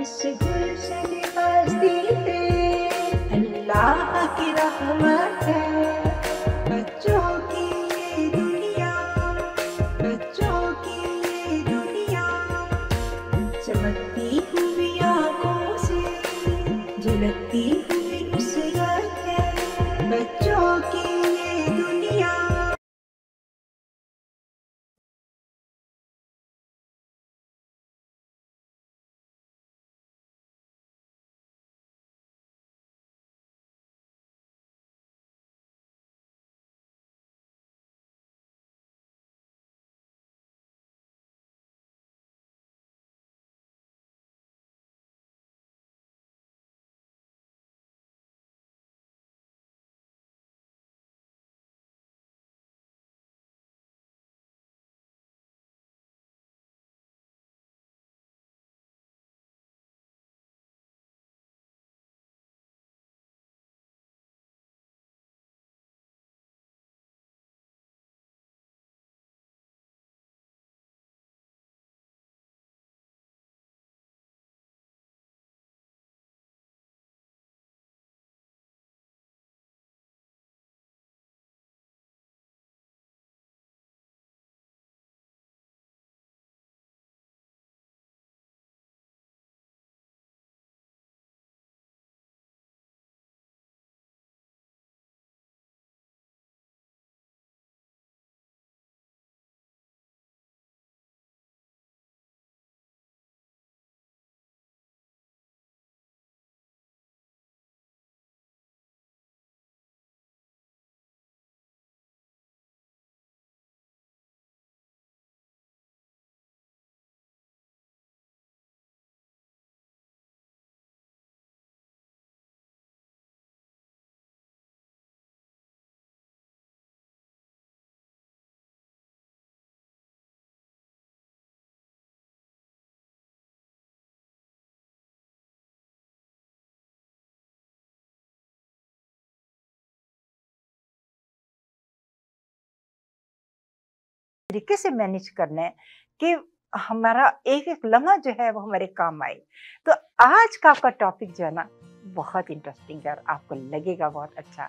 इस गुलशन बस्ती पे अल्लाह की रहमत। तरीके से मैनेज करना है कि हमारा एक एक लम्हा जो है वो हमारे काम आए। तो आज का आपका टॉपिक जो है ना, बहुत इंटरेस्टिंग है और आपको लगेगा बहुत अच्छा।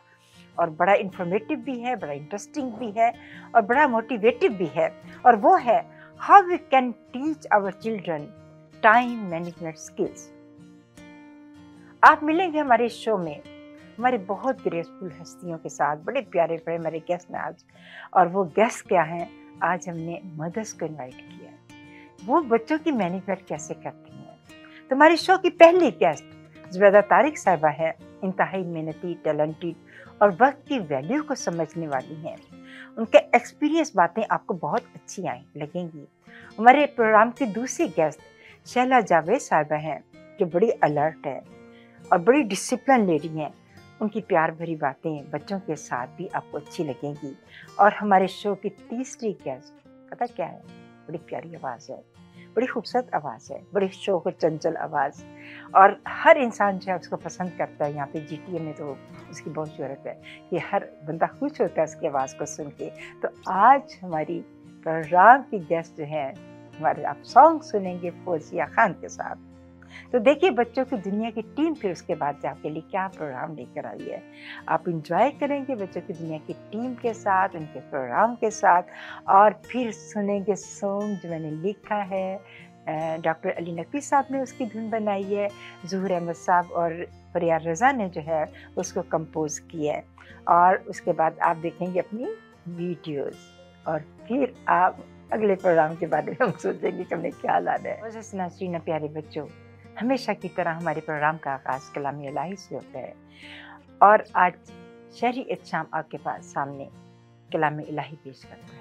और बड़ा इंफॉर्मेटिव भी है, बड़ा इंटरेस्टिंग भी है और बड़ा मोटिवेटिव भी है। और वो है how we can teach our children time management skills आप मिलेंगे हमारे शो में, हमारे बहुत ग्रेसफुल हस्तियों के साथ, बड़े प्यारे प्यारे हमारे गेस्ट हैं आज। और वो गेस्ट क्या हैं? आज हमने मदर्स को इनवाइट किया वो बच्चों की मैनेजमेंट कैसे करती हैं? तुम्हारे शो की पहली गेस्ट जुबैदा तारिक साहिबा है, इंतहाई मेहनती टैलेंटेड और वक्त की वैल्यू को समझने वाली हैं। उनके एक्सपीरियंस बातें आपको बहुत अच्छी आई, लगेंगी। हमारे प्रोग्राम की दूसरी गेस्ट शैला जावेद साहिबा हैं, जो बड़ी अलर्ट है और बड़ी डिसिप्लिन लेडी हैं। उनकी प्यार भरी बातें बच्चों के साथ भी आपको अच्छी लगेंगी। और हमारे शो की तीसरी गेस्ट पता क्या है? बड़ी प्यारी आवाज़ है, बड़ी खूबसूरत आवाज़ है, बड़ी शोक चंचल आवाज़। और हर इंसान जो है उसको पसंद करता है, यहाँ पे जी में तो उसकी बहुत ज़रूरत है कि हर बंदा खुश होता है उसकी आवाज़ को सुन के। तो आज हमारी प्रोग्राम की गेस्ट जो हैं, हमारे आप सॉन्ग सुनेंगे फौजिया खान के साथ। तो देखिए, बच्चों की दुनिया की टीम फिर उसके बाद से आपके लिए क्या प्रोग्राम लेकर आई है। आप इंजॉय करेंगे बच्चों की दुनिया की टीम के साथ, उनके प्रोग्राम के साथ, और फिर सुनेंगे सॉन्ग जो मैंने लिखा है। डॉक्टर अली नकवी साहब ने उसकी धुन बनाई है, जहूर अहमद साहब और फरियार रज़ा ने जो है उसको कंपोज किया है। और उसके बाद आप देखेंगे अपनी वीडियोस और फिर आप अगले प्रोग्राम के बारे में हम सोचेंगे कि हमें क्या लाना है। वजह नाचरीना प्यारे बच्चों। हमेशा की तरह हमारे प्रोग्राम का आगाज़ कलामी इलाही से होता है और आज शहरी इच्छाम आपके पास सामने कलाम इलाही पेश करता है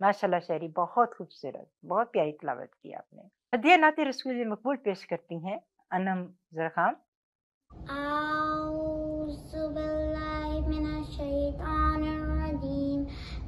माशाल्लाह शायरी बहुत खूबसूरत बहुत प्यारी तलावत की आपने हदिया नाते रसूल मकबूल पेश करती हैं अनम जरखान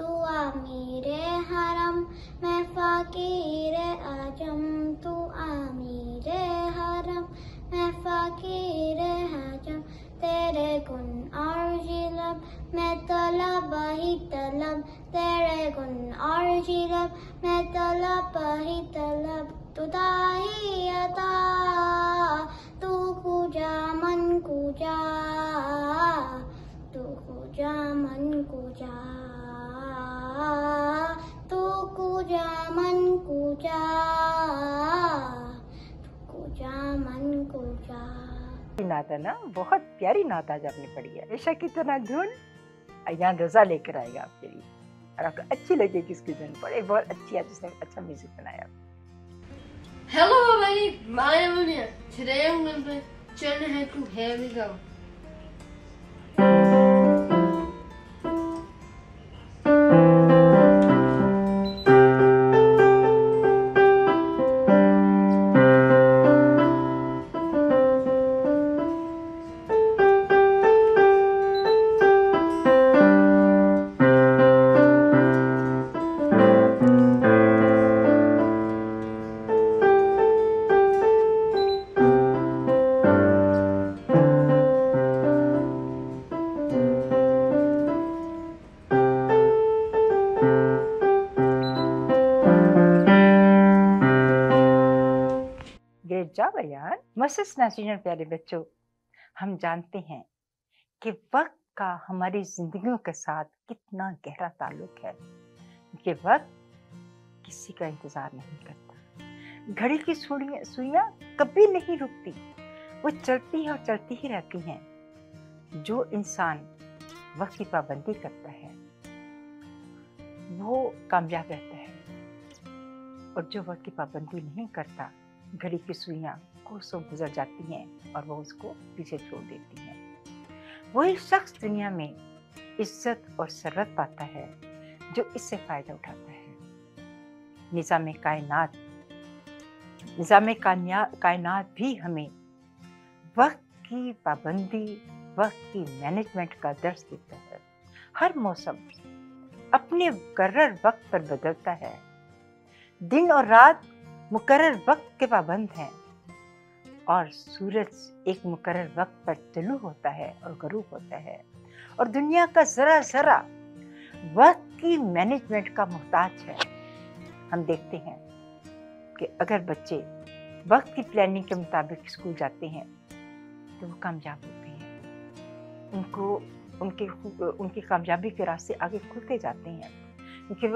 तू आमीरे हरम, मैं फकीर आज़म। तू आमीरे हरम, मैं फकीर आज़म। तेरे गुण और जिलब मैं तलब ही तलब। तेरे गुण और जिलब मैं तलब ही तलब। तुदाई अता, तू कुजा मन कुजा तू कुजा मन कुजा तू कुजा मन कुजा तू मन कुजा नात ना बहुत प्यारी नात आज आपने पढ़ी है बेशक की तरह धुन यहाँ रजा लेकर आएगा आपके लिए और आपको अच्छी लगेगी इसकी धुन बड़े बहुत अच्छी है जिसने अच्छा म्यूज़िक बनाया Hello everybody, my name is Amir. Today I'm going to play China Haiku. Here we go. यार मसेस प्यारे बच्चों, हम जानते हैं कि वक्त का हमारी जिंदगियों के साथ कितना गहरा ताल्लुक है। कि वक्त किसी का इंतज़ार नहीं करता। घड़ी की सुइयाँ कभी नहीं रुकती। वो चलती है और चलती ही रहती हैं। जो इंसान वक्त की पाबंदी करता है, वो कामयाब रहता है। और जो वक्त की पाबंदी नहीं करता, घड़ी की सुइयाँ कोसों गुजर जाती हैं और वो उसको पीछे छोड़ देती हैं। वही शख्स दुनिया में इज़्ज़त और सरत पाता है, जो इससे फ़ायदा उठाता है। निज़ाम कायनात निज़ाम कायनात भी हमें वक्त की पाबंदी, वक्त की मैनेजमेंट का दर्ज देता है। हर मौसम अपने मुकर्र वक्त पर बदलता है। दिन और रात मुकर्र वक्त के पाबंद हैं। और सूरज एक मुकर्र वक्त पर तलु होता है और गरूब होता है। और दुनिया का जरा जरा वक्त की मैनेजमेंट का मोहताज है। हम देखते हैं कि अगर बच्चे वक्त की प्लानिंग के मुताबिक स्कूल जाते हैं तो वो कामयाब होते हैं। उनको, उनके उनकी कामयाबी के रास्ते आगे खुलते जाते हैं। क्योंकि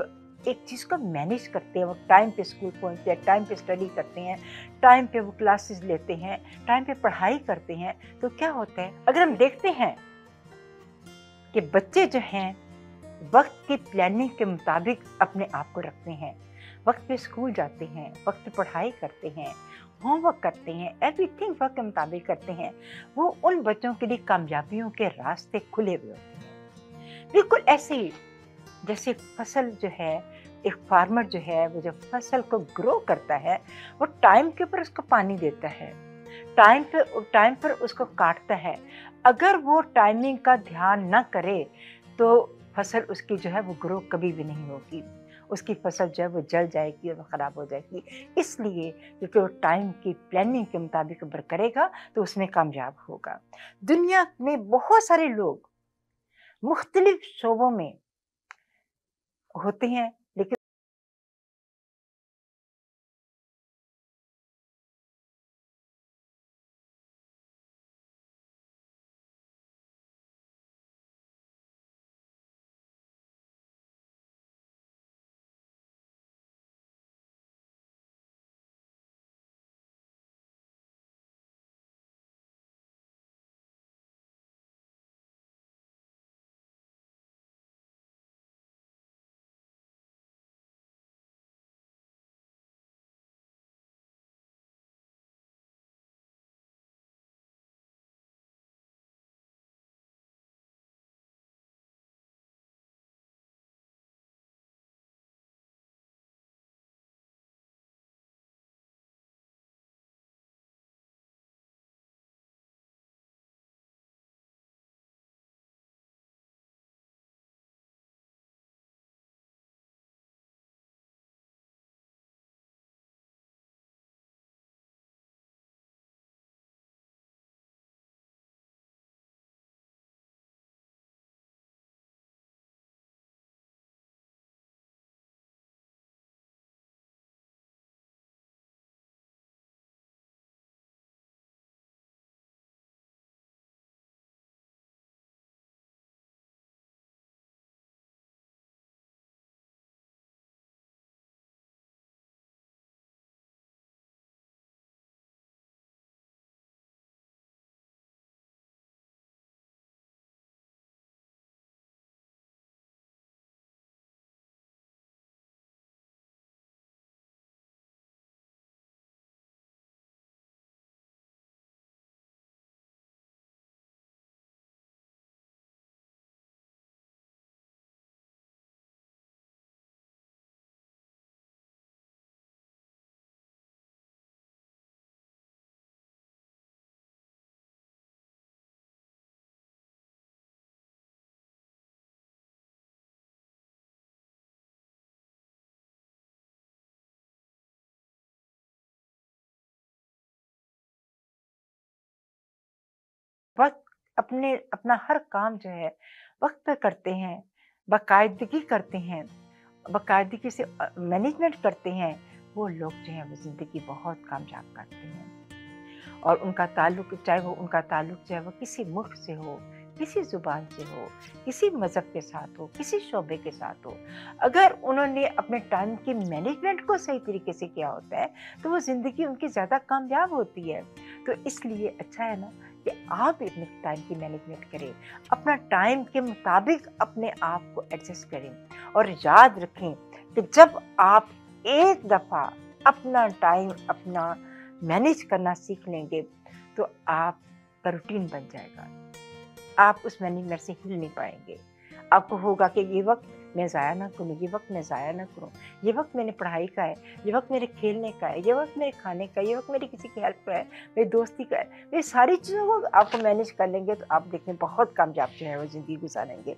एक चीज़ को मैनेज करते हैं, वो टाइम पे स्कूल पहुँचते हैं टाइम पे स्टडी करते हैं टाइम पे वो क्लासेस लेते हैं टाइम पे पढ़ाई करते हैं तो क्या होता है? अगर हम देखते हैं कि बच्चे जो हैं, वक्त की प्लानिंग के मुताबिक अपने आप को रखते हैं, वक्त पे स्कूल जाते हैं, वक्त पे पढ़ाई करते हैं होमवर्क करते हैं एवरीथिंग वक्त के मुताबिक करते हैं, वो उन बच्चों के लिए कामयाबियों के रास्ते खुले हुए होते हैं। बिल्कुल ऐसे ही, जैसे फ़सल जो है एक फार्मर जो है, वो जब फ़सल को ग्रो करता है, वो टाइम के ऊपर उसको पानी देता है। टाइम पे टाइम पर उसको काटता है। अगर वो टाइमिंग का ध्यान ना करे तो फ़सल उसकी जो है, वो ग्रो कभी भी नहीं होगी। उसकी फ़सल जो है, वो जल जाएगी और ख़राब हो जाएगी। इसलिए, क्योंकि वो टाइम की प्लानिंग के मुताबिक अगर करेगा तो उसमें कामयाब होगा। दुनिया में बहुत सारे लोग मुख्तलिफ़ शोबों में होते हैं वक्त अपने, अपना हर काम जो है, वक्त पर करते हैं, बाकायदगी करते हैं, बाकायदगी से मैनेजमेंट करते हैं, वो लोग जो हैं, वो ज़िंदगी बहुत कामयाब करते हैं। और उनका ताल्लुक, चाहे वो उनका ताल्लुक चाहे वो किसी मुल्क से हो किसी ज़ुबान से हो, किसी मज़हब के साथ हो, किसी शोबे के साथ हो, अगर उन्होंने अपने टाइम की मैनेजमेंट को सही तरीके से किया होता है तो वो ज़िंदगी उनकी ज़्यादा कामयाब होती है। तो इसलिए अच्छा है ना कि आप अपने टाइम की मैनेजमेंट करें, अपना टाइम के मुताबिक अपने आप को एडजस्ट करें और याद रखें कि जब आप एक दफ़ा अपना टाइम अपना मैनेज करना सीख लेंगे तो आपका रूटीन बन जाएगा। आप उस मैनेजमेंट से हिल नहीं पाएँगे। आपको होगा कि ये वक्त मैं ज़ाया ना करूँ, ये वक्त मैं ज़ाया ना करूँ। ये वक्त मैंने पढ़ाई का है, ये वक्त मेरे खेलने का है, ये वक्त मेरे खाने का है, ये वक्त मेरी किसी की हेल्प का है, मेरी दोस्ती का है। ये सारी चीज़ों को आपको मैनेज कर लेंगे तो आप देखें बहुत कामयाब जो है वो ज़िंदगी गुजारेंगे।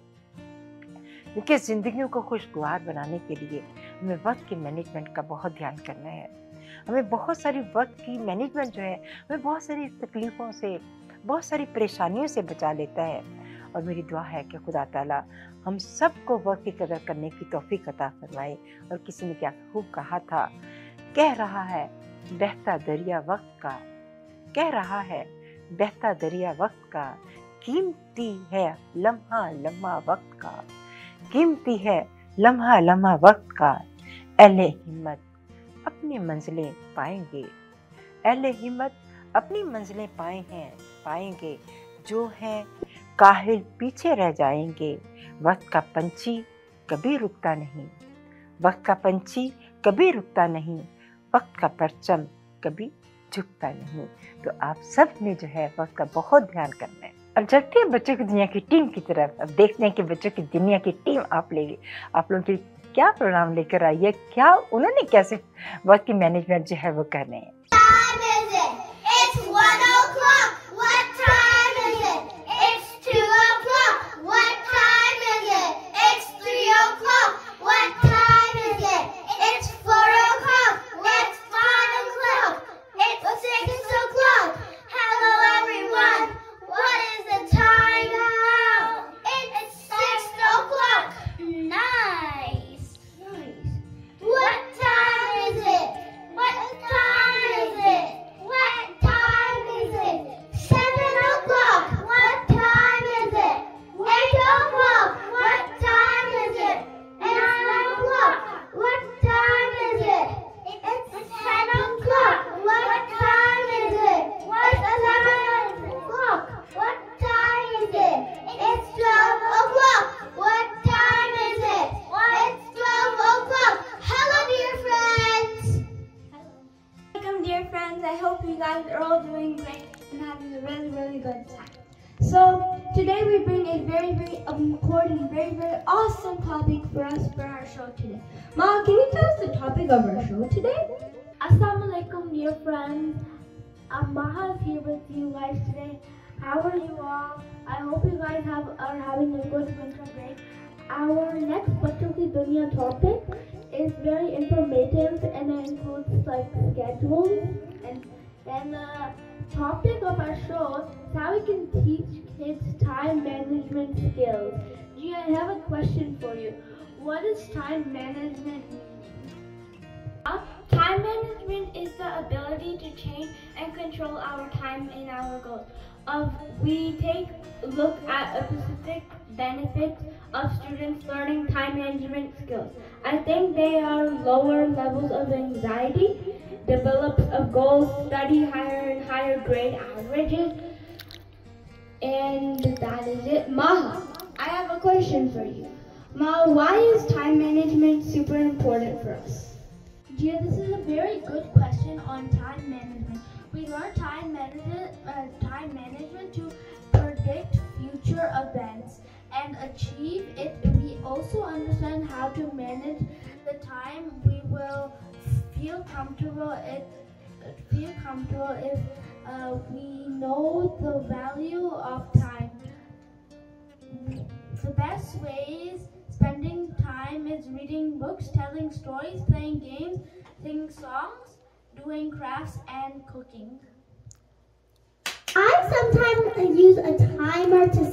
क्योंकि ज़िंदगियों को खुशगवार बनाने के लिए हमें वक्त के मैनेजमेंट का बहुत ध्यान करना है। हमें बहुत सारी वक्त की मैनेजमेंट जो है, हमें बहुत सारी तकलीफ़ों से बहुत सारी परेशानियों से बचा लेता है। और मेरी दुआ है कि खुदा ताला हम सबको वक्त की कदर करने की तोफ़ी अता फरमाए और किसी ने क्या खूब कहा था, कह रहा है, बहता दरिया वक्त का। कह रहा है, बहता दरिया वक्त का, कीमती है लम्हा लम्हा वक्त का। कीमती है लम्हा लम्हा वक्त का। अहले हिम्मत अपनी मंजिलें पाएँगे। अहले हिम्मत अपनी मंजिलें पाए हैं। पाएँगे, जो हैं काहिल पीछे रह जाएँगे। वक्त का पंछी कभी रुकता नहीं। वक्त का पंछी कभी रुकता नहीं। वक्त का परचम कभी झुकता नहीं। तो आप सबने जो है वक्त का बहुत ध्यान करना है। अब चलते हैं बच्चों की दुनिया की टीम की तरफ़। अब देखते हैं कि बच्चों की दुनिया की टीम आप ले आप लोगों की क्या प्रोग्राम लेकर आई है? क्या उन्होंने कैसे वक्त की मैनेजमेंट जो है वो करने हैं? How are you all? I hope you guys have are having a good winter break. Our next Bachon Ki Dunya topic is very informative and it includes like schedules and and the topic of our show is how we can teach kids time management skills. G, I have a question for you. What does time management mean? Time management is the ability to change and control our time and our goals. Of we take a look at a specific benefits of students learning time management skills. I think they are lower levels of anxiety, develops of goals, study higher and higher grade averages, and that is it. Maha, I have a question for you. Ma, why is time management super important for us? Gia, this is a very good question on time management. We learn time management, uh, time management to predict future events and achieve it. We also understand how to manage the time. We will feel comfortable if feel comfortable if uh, we know the value of time. The best ways spending time is reading books, telling stories, playing games, singing songs, doing crafts and cooking. I sometimes use a timer to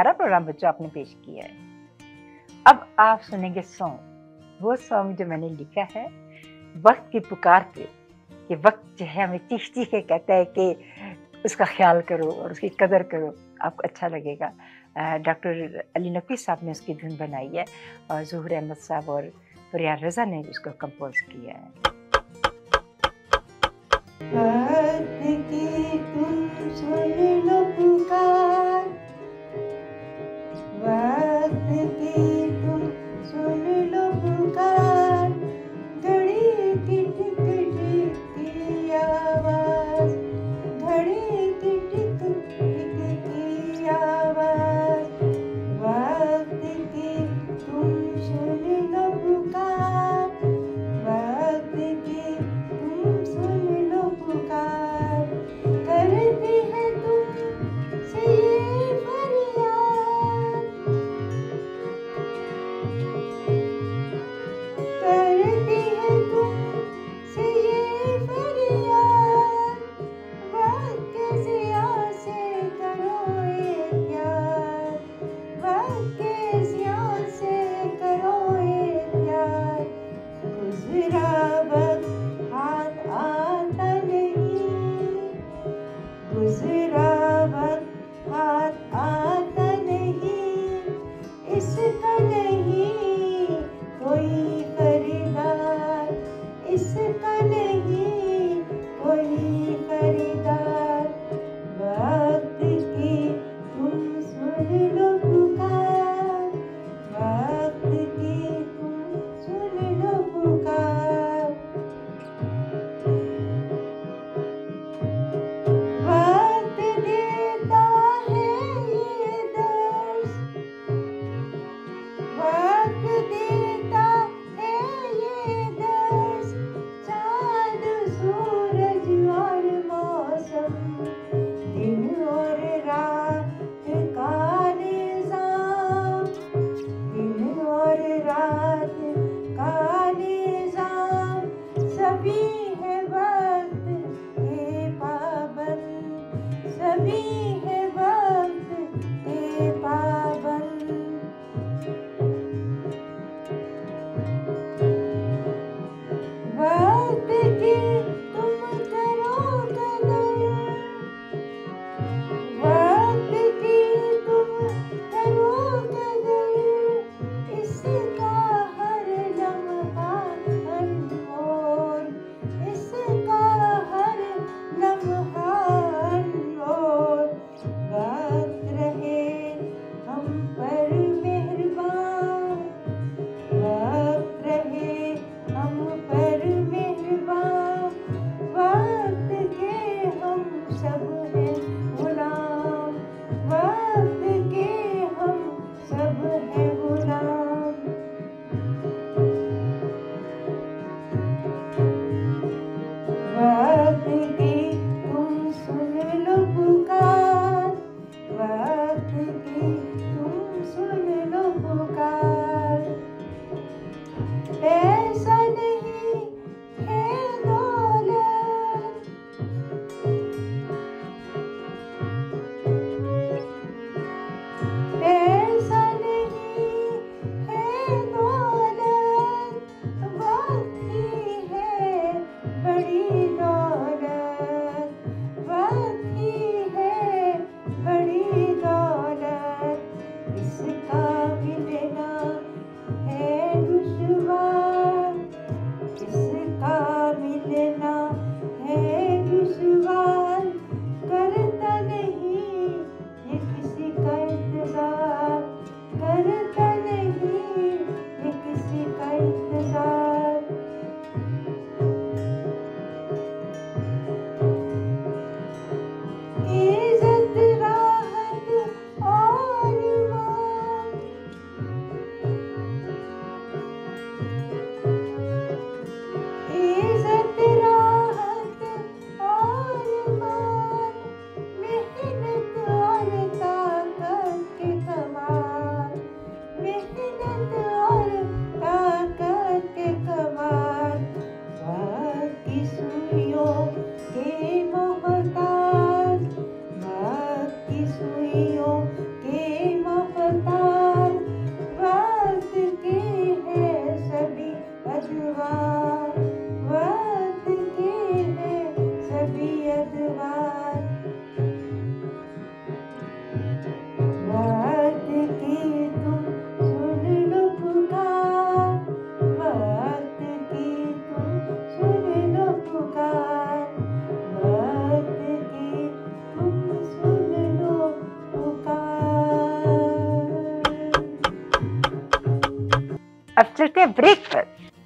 प्यारा programme बच्चों आपने पेश किया है। अब आप सुनेंगे song वो सॉन्ग जो मैंने लिखा है, वक्त की पुकार पे, कि वक्त जो है हमें चीख चीख के कहता है कि उसका ख्याल करो और उसकी कदर करो। आपको अच्छा लगेगा। डॉक्टर अली नकवी साहब ने उसकी धुन बनाई है और जहूर अहमद साहब और फरियार रजा ने उसको कंपोज किया है। की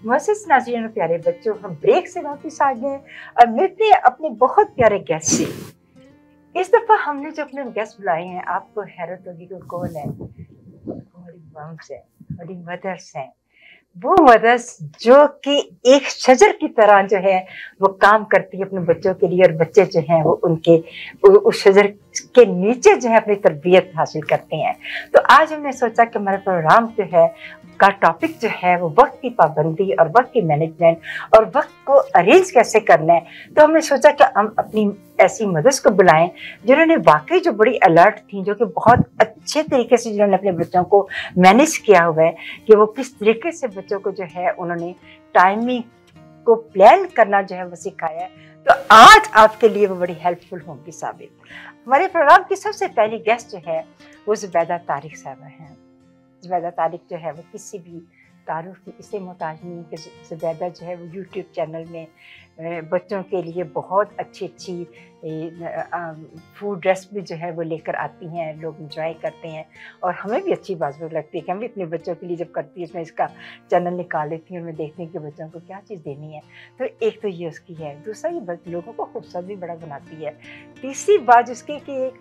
नाजरीन प्यारे बच्चों, हम ब्रेक से वापस आ गए और मिलते हैं अपने बहुत प्यारे गेस्ट से। इस दफ़ा हमने जो अपने गेस्ट बुलाए हैं, आपको हैरत होगी कि कौन है? हमारी मम्स है हमारी मदर्स हैं। वो मदर्स जो कि एक शजर की तरह जो है, वो काम करती है अपने बच्चों के लिए और बच्चे जो हैं, वो उनके उस शजर के नीचे जो है अपनी तरबियत हासिल करते हैं। तो आज हमने सोचा कि हमारा प्रोग्राम जो है का टॉपिक जो है वो वक्त की पाबंदी और वक्त की मैनेजमेंट और वक्त को अरेंज कैसे करना है? तो हमने सोचा कि हम अपनी ऐसी मदर्स को बुलाएँ जिन्होंने वाकई जो बड़ी अलर्ट थी, जो कि बहुत अच्छे तरीके से जिन्होंने अपने बच्चों को मैनेज किया हुआ है कि वो किस तरीके से बच्चों को जो है उन्होंने टाइमिंग को प्लान करना जो है वो सिखाया है। तो आज आपके लिए वो बड़ी हेल्पफुल होंगी साबित। हमारे प्रोग्राम की सबसे पहली गेस्ट जो है वो जुबैदा तारिक साहबा हैं। जुबैदा तारिक जो है वो किसी भी तारुफ की, इसे मोहताज नहीं कि जुबैदा जो है वो यूट्यूब चैनल में बच्चों के लिए बहुत अच्छी अच्छी फ़ूड रेसिपी जो है वो लेकर आती हैं, लोग इंजॉय करते हैं और हमें भी अच्छी बात वो लगती है कि हम भी अपने बच्चों के लिए जब करती है इसमें इसका चैनल निकाल लेती हूँ और मैं देखती हूँ कि बच्चों को क्या चीज़ देनी है। तो एक तो ये उसकी है, दूसरा ये लोगों को खूबसूरत भी बड़ा बनाती है। तीसरी बात उसकी कि एक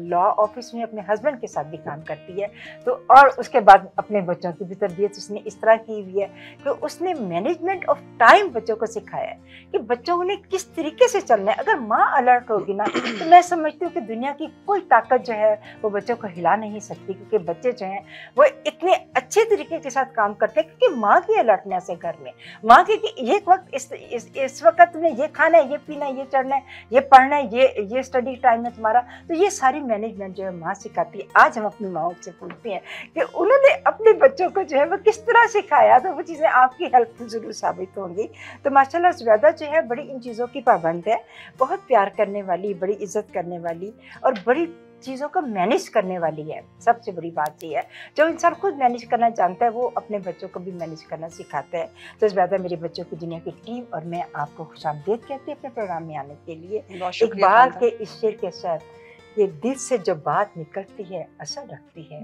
लॉ ऑफ़िस में अपने हस्बैंड के साथ भी काम करती है तो और उसके बाद अपने बच्चों की भी तरबियत उसने इस तरह की हुई है कि उसने मैनेजमेंट ऑफ़ टाइम बच्चों को सिखाया है कि बच्चों ने किस तरीके से चलना है। अगर माँ अलर्ट होगी ना तो मैं समझती हूँ कि दुनिया की कोई ताकत जो है वो बच्चों को हिला नहीं सकती क्योंकि बच्चे जो हैं वो इतने अच्छे तरीके के साथ काम करते हैं क्योंकि माँ की अलर्टनेस है घर में। माँ की कि ये वक्त इस इस, इस वक्त तुम्हें ये खाना है ये पीना है ये चढ़ना है ये पढ़ना है ये ये स्टडी टाइम है तुम्हारा तो ये सारी मैनेजमेंट जो है माँ सिखाती है। आज हम अपनी माओ से पूछते हैं कि उन्होंने अपने बच्चों को जो है वो किस तरह सिखाया? तो वो चीज़ें आपकी हेल्पफुल ज़रूर साबित होंगी। तो माशाल्लाह जुबैदा जो है बड़ी इन चीज़ों की पाबंद है। बहुत प्यार करने वाली बड़ी इज़्ज़त करने वाली और बड़ी चीज़ों को मैनेज करने वाली है। सबसे बड़ी बात ये है जो इंसान खुद मैनेज करना जानता है वो अपने बच्चों को भी मैनेज करना सिखाता है। तो इस बात मेरे बच्चों की दुनिया की टीम और मैं आपको खुश आमदेद कहती हूँ अपने प्रोग्राम में आने के लिए। इकबाल के इस शेर के साथ ये दिल से जो बात निकलती है असर रखती है।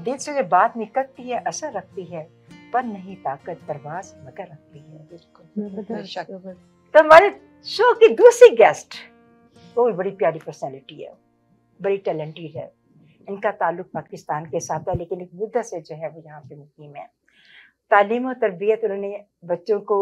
दिल से जो बात निकलती है असर रखती है पर नहीं ताकत परवाज मगर रखती है। बेशक। तो हमारे शो की दूसरी गेस्ट वो भी बड़ी प्यारी पर्सनैलिटी है, बड़ी टैलेंटेड है। इनका ताल्लुक पाकिस्तान के साथ है, लेकिन एक मुद्दा से जो है वो यहाँ पे मुकीम है। तालीम और तरबियत उन्होंने बच्चों को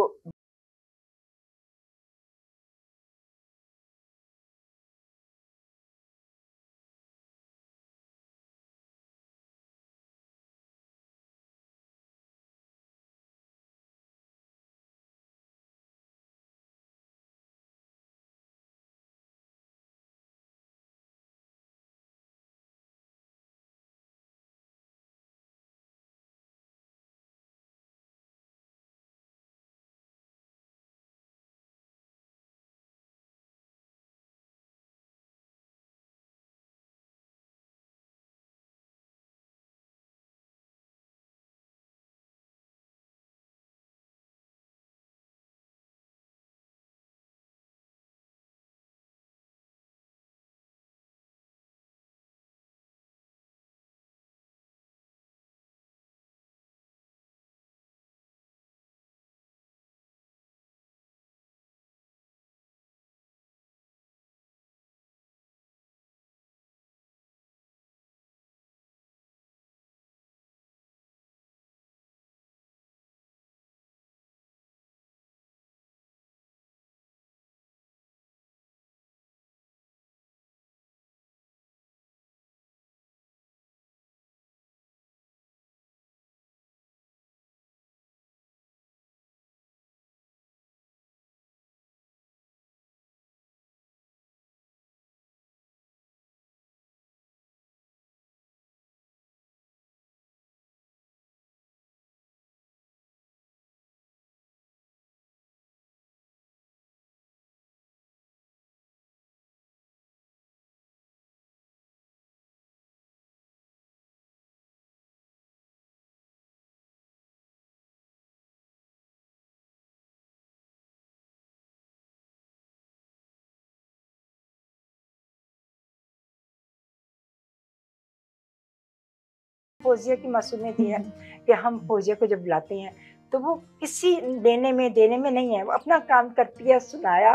फौजिया की मासूमियत ये है कि हम फौजिया को जब बुलाते हैं तो वो किसी देने में देने में नहीं है। वो अपना काम करती है सुनाया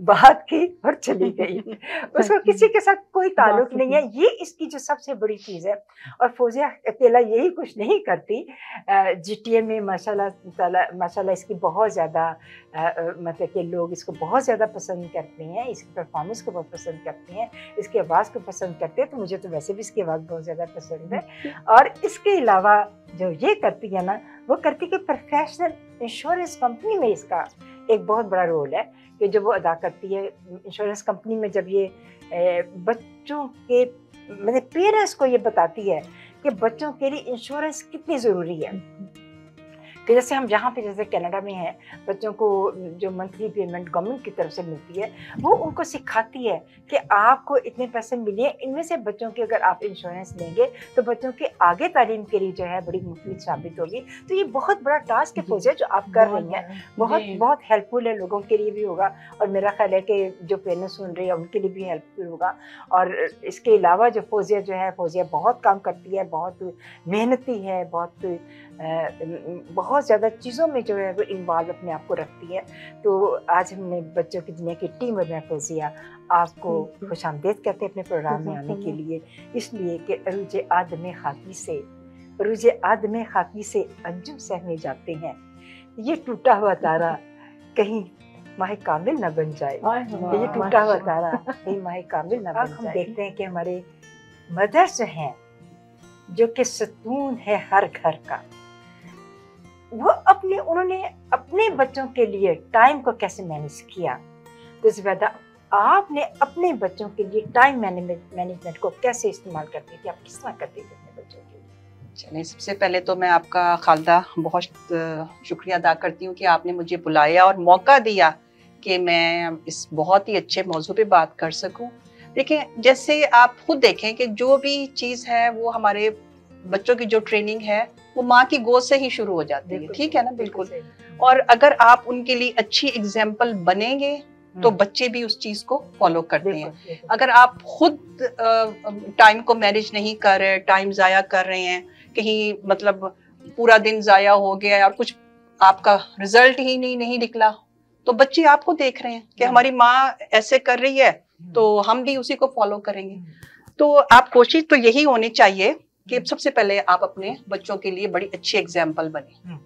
बात की और चली गई। उसको किसी के साथ कोई ताल्लुक नहीं है। ये इसकी जो सबसे बड़ी चीज़ है। और फौजिया अकेला यही कुछ नहीं करती। जी टी ए में माशाल्लाह ताला माशाल्लाह इसकी बहुत ज़्यादा मतलब कि लोग इसको बहुत ज़्यादा पसंद करते हैं। इसकी परफॉर्मेंस को बहुत पसंद करते हैं। इसकी आवाज़ को पसंद करते हैं। तो मुझे तो वैसे भी इसकी आवाज़ बहुत ज़्यादा पसंद है। और इसके अलावा जो ये करती है ना वो करती कि प्रोफेशनल इंश्योरेंस कंपनी में इसका एक बहुत बड़ा रोल है कि जब वो अदा करती है इंश्योरेंस कंपनी में जब ये बच्चों के मतलब पेरेंट्स को ये बताती है कि बच्चों के लिए इंश्योरेंस कितनी ज़रूरी है। कि जैसे हम जहाँ पे जैसे कनाडा में हैं बच्चों को जो मंथली पेमेंट गवर्नमेंट की तरफ़ से मिलती है वो उनको सिखाती है कि आपको इतने पैसे मिले इनमें से बच्चों की अगर आप इंश्योरेंस लेंगे तो बच्चों की आगे तालीम के लिए जो है बड़ी मुफीद साबित होगी। तो ये बहुत बड़ा टास्क है फौजिया जो आप कर रही हैं। बहुत बहुत हेल्पफुल है लोगों के लिए भी होगा और मेरा ख्याल है कि जो पेरेंट्स सुन रहे हैं उनके लिए भी हेल्पफुल होगा। और इसके अलावा जो फौजिया जो है फौजिया बहुत काम करती है बहुत मेहनती है बहुत बहुत ज़्यादा चीज़ों में जो है वो इन्वॉल्व अपने आप को रखती है। तो आज हमने बच्चों की दुनिया की टीम में फौजिया आपको खुश आमदेद कहते हैं अपने प्रोग्राम में आने के लिए। इसलिए कि अरुज आदम खाकी से अरुज आदम खाकी से अंजुम सहमे जाते हैं। ये टूटा हुआ तारा कहीं माह कामिल ना बन जाए। ये टूटा हुआ तारा कहीं माह कामिल ना बन हम देखते हैं कि हमारे मदर्स हैं जो कि सतून है हर घर का। वो अपने, उन्होंने अपने बच्चों के लिए टाइम को कैसे मैनेज किया? तो जुबैदा आपने अपने बच्चों के लिए टाइम मैनेजमेंट को कैसे इस्तेमाल करती थी? आप किस तरह करती थी अपने बच्चों के लिए? चलिए, सबसे पहले तो मैं आपका खालदा बहुत शुक्रिया अदा करती हूँ कि आपने मुझे बुलाया और मौका दिया कि मैं इस बहुत ही अच्छे मौजू पे बात कर सकूँ। देखिए, जैसे आप खुद देखें कि जो भी चीज़ है, वो हमारे बच्चों की जो ट्रेनिंग है वो माँ की गोद से ही शुरू हो जाती है ठीक है ना? बिल्कुल और अगर आप उनके लिए अच्छी एग्ज़ाम्पल बनेंगे तो हम्म। बच्चे भी उस चीज़ को फॉलो करते हैं। अगर आप खुद टाइम को मैनेज नहीं कर रहे टाइम जाया कर रहे हैं कहीं मतलब पूरा दिन जाया हो गया और कुछ आपका रिज़ल्ट ही नहीं नहीं निकला तो बच्चे आपको देख रहे हैं कि हम्म। हमारी माँ ऐसे कर रही है तो हम्म। हम भी उसी को फॉलो करेंगे। तो आप कोशिश तो यही होनी चाहिए कि हम्म। सबसे पहले आप अपने बच्चों के लिए बड़ी अच्छी एग्ज़ाम्पल बने। हम्म।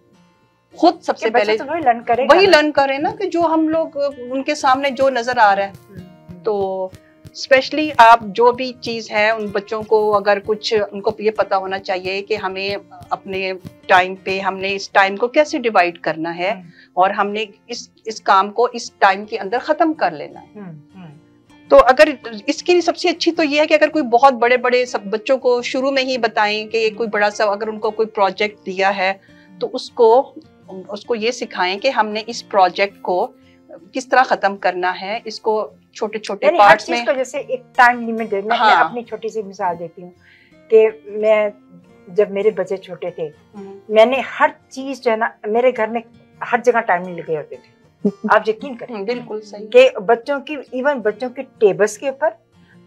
खुद सबसे पहले तो लर्न करें वही लर्न करें ना कि जो हम लोग उनके सामने जो नज़र आ रहा है। हम्म, तो स्पेशली आप जो भी चीज़ है उन बच्चों को अगर कुछ उनको ये पता होना चाहिए कि हमें अपने टाइम पे हमने इस टाइम को कैसे डिवाइड करना है और हमने इस इस काम को इस टाइम के अंदर खत्म कर लेना है। तो अगर इसके लिए सबसे अच्छी तो ये है कि अगर कोई बहुत बड़े बड़े सब बच्चों को शुरू में ही बताएँ कि कोई बड़ा सा अगर उनको कोई प्रोजेक्ट दिया है तो उसको उसको ये सिखाएँ कि हमने इस प्रोजेक्ट को किस तरह खत्म करना है इसको छोटे छोटे पार्ट्स में जैसे एक टाइम लिमिट है मैं, हाँ, मैं अपनी छोटी सी मिसाल देती हूँ कि मैं जब मेरे बच्चे छोटे थे हम्म। मैंने हर चीज़ जो है ना मेरे घर में हर जगह टाइम लगे होते थे। आप यकीन करें हम्म, बिल्कुल सही कि बच्चों की इवन बच्चों की टेबल्स के ऊपर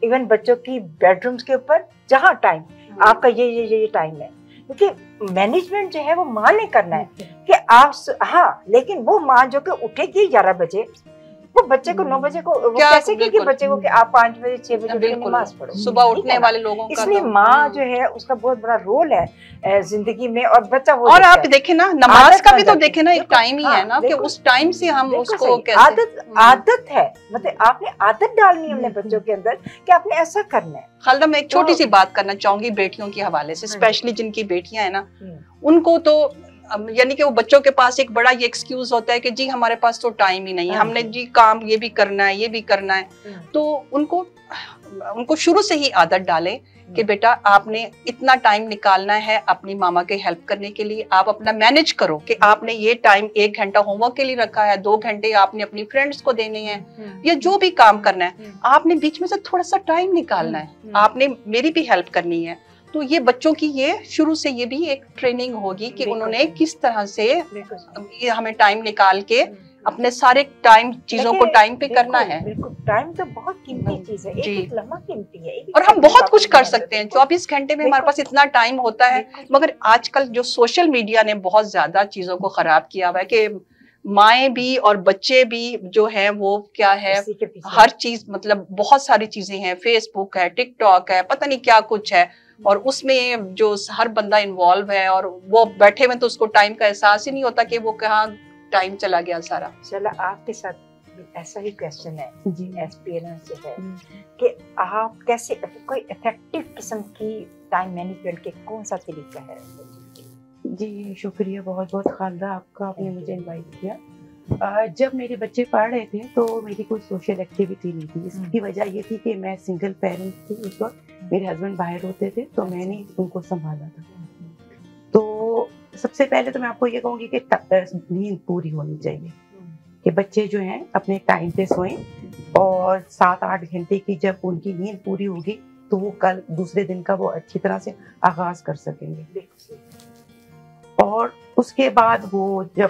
इवन बच्चों की बेडरूम्स के ऊपर जहाँ टाइम हम्म। आपका ये ये ये टाइम है क्योंकि मैनेजमेंट जो है वो माँ ने करना है। कि आप हाँ लेकिन वो माँ जो कि उठेगी ग्यारह बजे वो बच्चे को नौ हम्म। बजे को वो कैसे कि बच्चे को कि आप पाँच बजे छह बजे नमाज़ पढ़ो? सुबह उठने वाले लोगों का इसलिए तो- माँ हम्म। जो है उसका बहुत बड़ा रोल है ज़िंदगी में और बच्चा वो और आप देखे ना नमाज़ का भी तो देखे ना एक टाइम ही है हाँ, ना कि उस टाइम से हम उसको आदत हम्म। आदत है। मतलब आपने आदत डालनी है अपने बच्चों के अंदर कि आपने ऐसा करना है। खालदा मैं एक छोटी तो सी बात करना चाहूँगी बेटियों के हवाले से स्पेशली जिनकी बेटियाँ है ना उनको तो यानी कि वो बच्चों के पास एक बड़ा ये एक्सक्यूज होता है कि जी हमारे पास तो टाइम ही नहीं है। हाँ हमने जी। काम ये भी करना है ये भी करना है। हम्म। तो उनको उनको शुरू से ही आदत डाले कि बेटा आपने इतना टाइम निकालना है अपनी मामा के हेल्प करने के लिए। आप अपना मैनेज करो कि आपने ये टाइम एक घंटा होमवर्क के लिए रखा है दो घंटे आपने अपनी फ्रेंड्स को देने हैं। या जो भी काम करना है। आपने बीच में से थोड़ा सा टाइम निकालना है। आपने मेरी भी हेल्प करनी है। तो ये बच्चों की ये शुरू से ये भी एक ट्रेनिंग होगी कि उन्होंने किस तरह से ये हमें टाइम निकाल के अपने सारे टाइम चीज़ों को टाइम पे करना है। बिल्कुल। टाइम तो बहुत कीमती हम्म, चीज़ है। एक जी। एक लम्हा कीमती है एक-एक और हम बहुत कुछ कर सकते हैं। चौबीस घंटे में हमारे पास इतना टाइम होता है मगर आजकल जो सोशल मीडिया ने बहुत ज़्यादा चीज़ों को खराब किया हुआ है कि माए भी और बच्चे भी जो है वो क्या है हर चीज़ मतलब बहुत सारी चीज़ें हैं। फेसबुक है टिकटॉक है पता नहीं क्या कुछ है। और उसमें जो हर बंदा इन्वॉल्व है और वो बैठे हुए तो उसको टाइम का एहसास ही नहीं होता कि वो कहाँ टाइम चला गया सारा। चला आपके साथ ऐसा ही क्वेश्चन है पेरेंट्स जो है हम्म। कि आप कैसे कोई इफ़ेक्टिव किस्म की टाइम मैनेजमेंट के कौन सा तरीका है? जी शुक्रिया बहुत बहुत खालदा आपका आपने मुझे इनवाइट किया। जब मेरे बच्चे पढ़ रहे थे तो मेरी कोई सोशल एक्टिविटी नहीं थी। इसकी वजह ये थी कि मैं सिंगल पेरेंट थी उस वक्त। मेरे हस्बैंड बाहर होते थे तो मैंने उनको संभाला था। तो सबसे पहले तो मैं आपको ये कहूँगी कि नींद पूरी होनी चाहिए कि बच्चे जो हैं अपने टाइम पे सोएँ और सात आठ घंटे की जब उनकी नींद पूरी होगी तो वो कल दूसरे दिन का वो अच्छी तरह से आगाज़ कर सकेंगे। और उसके बाद वो जब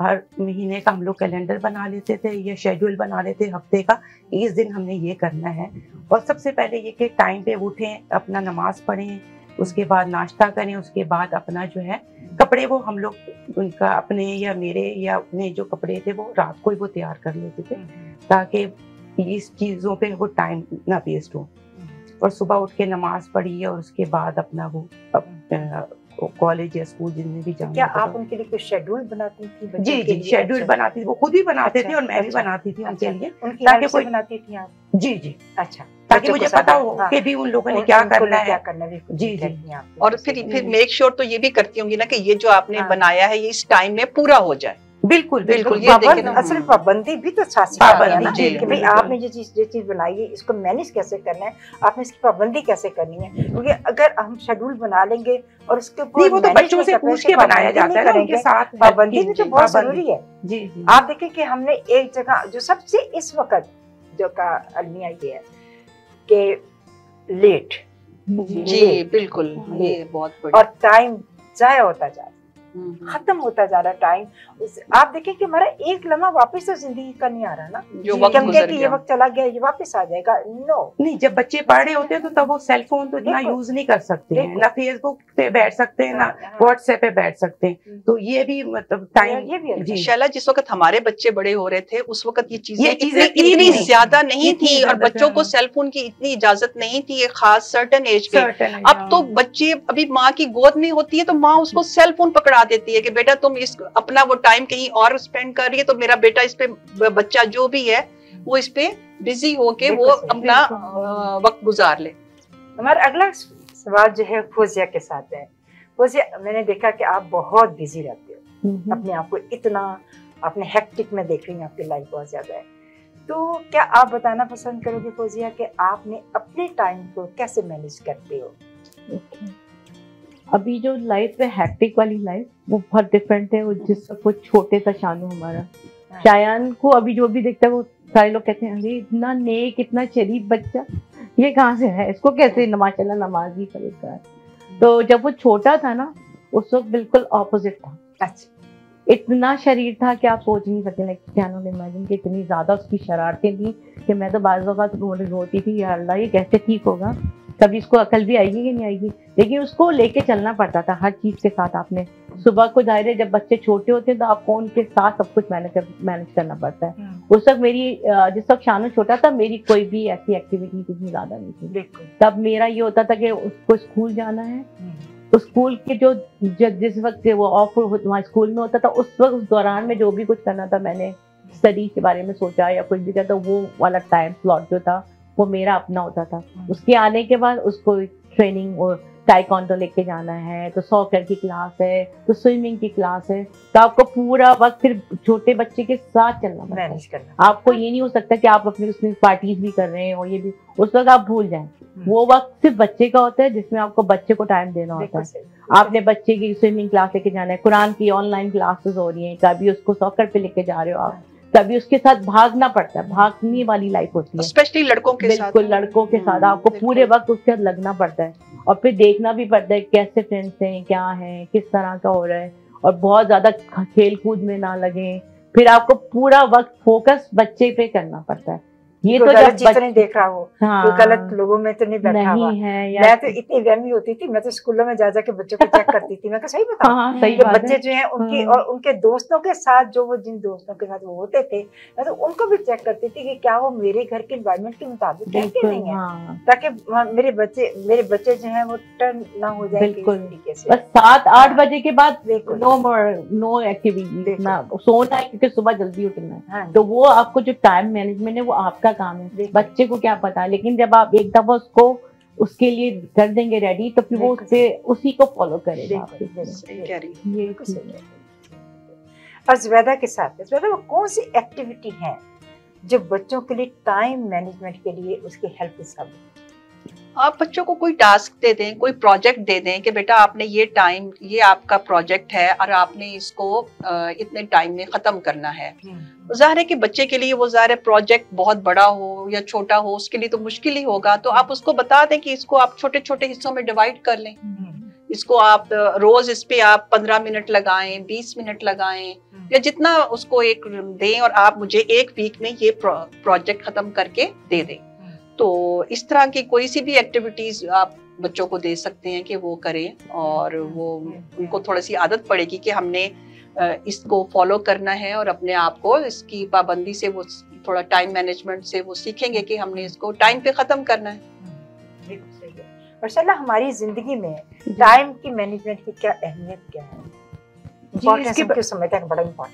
हर महीने का हम लोग कैलेंडर बना लेते थे या शेड्यूल बना लेते हफ़्ते का, इस दिन हमने ये करना है। और सबसे पहले ये कि टाइम पे उठें, अपना नमाज़ पढ़ें, उसके बाद नाश्ता करें, उसके बाद अपना जो है कपड़े वो हम लोग उनका अपने या मेरे या अपने जो कपड़े थे वो रात को ही वो तैयार कर लेते थे, ताकि इस चीज़ों पे वो टाइम ना वेस्ट हो। और सुबह उठ के नमाज़ पढ़ी और उसके बाद अपना वो कॉलेज या स्कूल जिनमें भी जाना क्या आप उनके लिए कोई शेड्यूल बनाती थी बच्चों जी जी शेड्यूल अच्छा, बनाती थी वो खुद भी बनाते अच्छा, थे और मैं भी अच्छा, बनाती थी उनके। लिए उनकी ताकि कोई- बनाती थी आप? जी जी। अच्छा ताकि मुझे पता हो हाँ, कि भी उन लोगों ने क्या करना है क्या करना है जी, जी। और फिर फिर। मेक श्योर तो ये भी करती होंगी ना कि ये जो आपने हाँ। बनाया है ये इस टाइम में पूरा हो जाए। बिल्कुल बिल्कुल, ये पाबंद- असल पाबंदी भी तो है पाबंदी, कि भाई आपने जो चीज़ जो चीज़ बनाई है इसको मैनेज कैसे करना है आपने इसकी पाबंदी कैसे करनी है? क्योंकि अगर हम शेड्यूल बना लेंगे और उसके ऊपर नहीं वो तो बच्चों से पूछ के तो बनाया जाता है उनके साथ पाबंदी भी तो बहुत ज़रूरी है। जी जी। आप देखें कि हमने एक जगह जो सबसे इस वक्त जो का अलमिया ये है कि लेट जी बिल्कुल ये बहुत और टाइम जाया होता जा रहा है। खत्म होता जा रहा है टाइम आप देखें कि हमारा एक लम्हा वापस तो ज़िंदगी का नहीं आ रहा ना। जो वक्त हम कहें गुजर कि ये वक्त चला गया ये वापस आ जाएगा। नो नहीं जब बच्चे पढ़ रहे होते हैं तो तब वो सेल फ़ोन तो इतना यूज़ नहीं कर सकते हैं ना फेसबुक पे बैठ सकते हैं ना व्हाट्सएप पे बैठ सकते हैं। तो ये भी मतलब टाइम ये भी है। शैला जिस वक्त हमारे बच्चे बड़े हो रहे थे उस वक्त ये चीज़ें इतनी चीज़ें इतनी ज़्यादा नहीं थी और बच्चों को हाँ। सेल फ़ोन की इतनी इजाज़त नहीं थी एक खास सर्टन एज पे। अब तो हाँ। बच्चे अभी माँ की गोद में होती है तो माँ उसको सेल फ़ोन पकड़ा देती है कि बेटा तुम इस अपना वो टाइम कहीं और स्पेंड कर रही है तो मेरा बेटा इस पे बच्चा जो भी है वो इस पे बिज़ी होके वो अपना वक्त गुजार ले। हमारा अगला सवाल जो है फोजिया के साथ है। फोजिया मैंने देखा कि आप बहुत बिज़ी रहते हो। हम्म। अपने आप को इतना अपने हेक्टिक में देख रही हैं आपकी लाइफ बहुत ज़्यादा है। तो क्या आप बताना पसंद करोगे फोजिया कि आपने अपने टाइम को कैसे मैनेज करते हो? अभी जो लाइफ है हैक्टिक वाली लाइफ वो बहुत डिफरेंट है वो जिस वो छोटे सा शानू हमारा। हाँ। शायान को अभी जो भी देखता है वो सारे लोग कहते हैं अरे इतना नेक इतना शरीफ बच्चा ये कहाँ से है? इसको कैसे माशाल्लाह नमाज़ ही करेगा तो जब वो छोटा था ना उस वक्त बिल्कुल ऑपोजिट था। अच्छा। इतना शरीर था कि आप सोच नहीं सकते लाइक क्या नॉट इमेजिन कि इतनी ज़्यादा उसकी शरारतें थी कि मैं तो बाज़ अवत रो रोती थी यार अल्लाह ये कैसे ठीक होगा? कभी इसको अकल भी आएगी कि नहीं आएगी? लेकिन उसको लेके चलना पड़ता था हर चीज़ के साथ आपने। सुबह को ज़ाहिर है जब बच्चे छोटे होते हैं तो आपको उनके साथ सब कुछ मैनेज कर, मैनेज करना पड़ता है। उस वक्त मेरी जिस वक्त शानू छोटा था मेरी कोई भी ऐसी एक्टिविटी इतनी ज़्यादा नहीं थी। तब मेरा ये होता था कि उसको स्कूल जाना है। तो स्कूल के जो जिस वक्त वो ऑफ़ वहाँ स्कूल में होता था उस वक्त उस दौरान में जो भी कुछ करना था मैंने स्टडी के बारे में सोचा या कुछ भी किया तो वो वाला टाइम स्लॉट जो था वो मेरा अपना होता था। उसके आने के बाद उसको ट्रेनिंग और टाइकॉन्डो लेके जाना है तो सॉकर की क्लास है तो स्विमिंग की क्लास है तो आपको पूरा वक्त फिर छोटे बच्चे के साथ चलना है। मैनेज करना। आपको ये नहीं हो सकता कि आप अपनी उसमें पार्टीज़ भी कर रहे हैं और ये भी उस वक्त आप भूल जाए। वो वक्त सिर्फ़ बच्चे का होता है जिसमें आपको बच्चे को टाइम देना होता है। आपने बच्चे की स्विमिंग क्लास लेके जाना है कुरान की ऑनलाइन क्लासेस हो रही हैं कभी उसको सॉकर पे लेके जा रहे हो आप कभी उसके साथ भागना पड़ता है भागने वाली लाइफ होती है। स्पेशली लड़कों के साथ। बिल्कुल लड़कों के साथ हम्म, आपको पूरे वक्त उसके साथ लगना पड़ता है। और फिर देखना भी पड़ता है कैसे फ्रेंड्स हैं, क्या है, किस तरह का हो रहा है। और बहुत ज़्यादा खेल कूद में ना लगे। फिर आपको पूरा वक्त फोकस बच्चे पे करना पड़ता है। ये कोई तो गलत जब चीज़ तो नहीं देख रहा हो हाँ, कोई गलत लोगों में तो नहीं बैठा हुआ। नहीं है या मैं तो इतनी वहमी होती थी मैं तो स्कूलों में जा जाके बच्चों को चेक करती थी। मैं सही बताऊँ हाँ सही कि बात बच्चे है। जो हैं उनकी हाँ। और उनके दोस्तों के साथ जो वो जिन दोस्तों के साथ वो होते थे मैं तो उनको भी चेक करती थी कि क्या वो मेरे घर के एनवायरमेंट के मुताबिक है कि नहीं है। हाँ। ताकि मेरे बच्चे मेरे बच्चे जो है वो टर्न ना हो जाए बिल्कुल। सात आठ हाँ। बजे के बाद नो मोर नो एक्टिविटी सोना है क्योंकि सुबह जल्दी उठना है। हाँ तो वो आपको जो टाइम मैनेजमेंट है वो आपका काम है। बच्चे को क्या पता लेकिन जब आप एक दफ़ा उसको उसके लिए कर देंगे रेडी तो फिर वो उससे उसी को फॉलो करेगा। और जुबैदा के साथ जुबैदा वो कौन सी एक्टिविटी है जो बच्चों के लिए टाइम मैनेजमेंट के लिए उसकी हेल्प साबित आप बच्चों को कोई टास्क दे दें कोई प्रोजेक्ट दे दें कि बेटा आपने ये टाइम ये आपका प्रोजेक्ट है और आपने इसको इतने टाइम में खत्म करना है। तो ज़ाहिर है कि बच्चे के लिए वो ज़ाहिर है प्रोजेक्ट बहुत बड़ा हो या छोटा हो उसके लिए तो मुश्किल ही होगा। तो आप उसको बता दें कि इसको आप छोटे छोटे हिस्सों में डिवाइड कर लें। इसको आप रोज इस पे आप पंद्रह मिनट लगाएँ बीस मिनट लगाएँ या जितना उसको एक दें और आप मुझे एक वीक में ये प्रोजेक्ट खत्म करके दे दें। तो इस तरह की कोई सी भी एक्टिविटीज़ आप बच्चों को दे सकते हैं कि वो करें और वो उनको थोड़ी सी आदत पड़ेगी कि हमने इसको फॉलो करना है और अपने आप को इसकी पाबंदी से वो थोड़ा टाइम मैनेजमेंट से वो सीखेंगे कि हमने इसको टाइम पे खत्म करना है। सल्ला हमारी ज़िंदगी में टाइम की मैनेजमेंट की क्या अहमियत क्या है?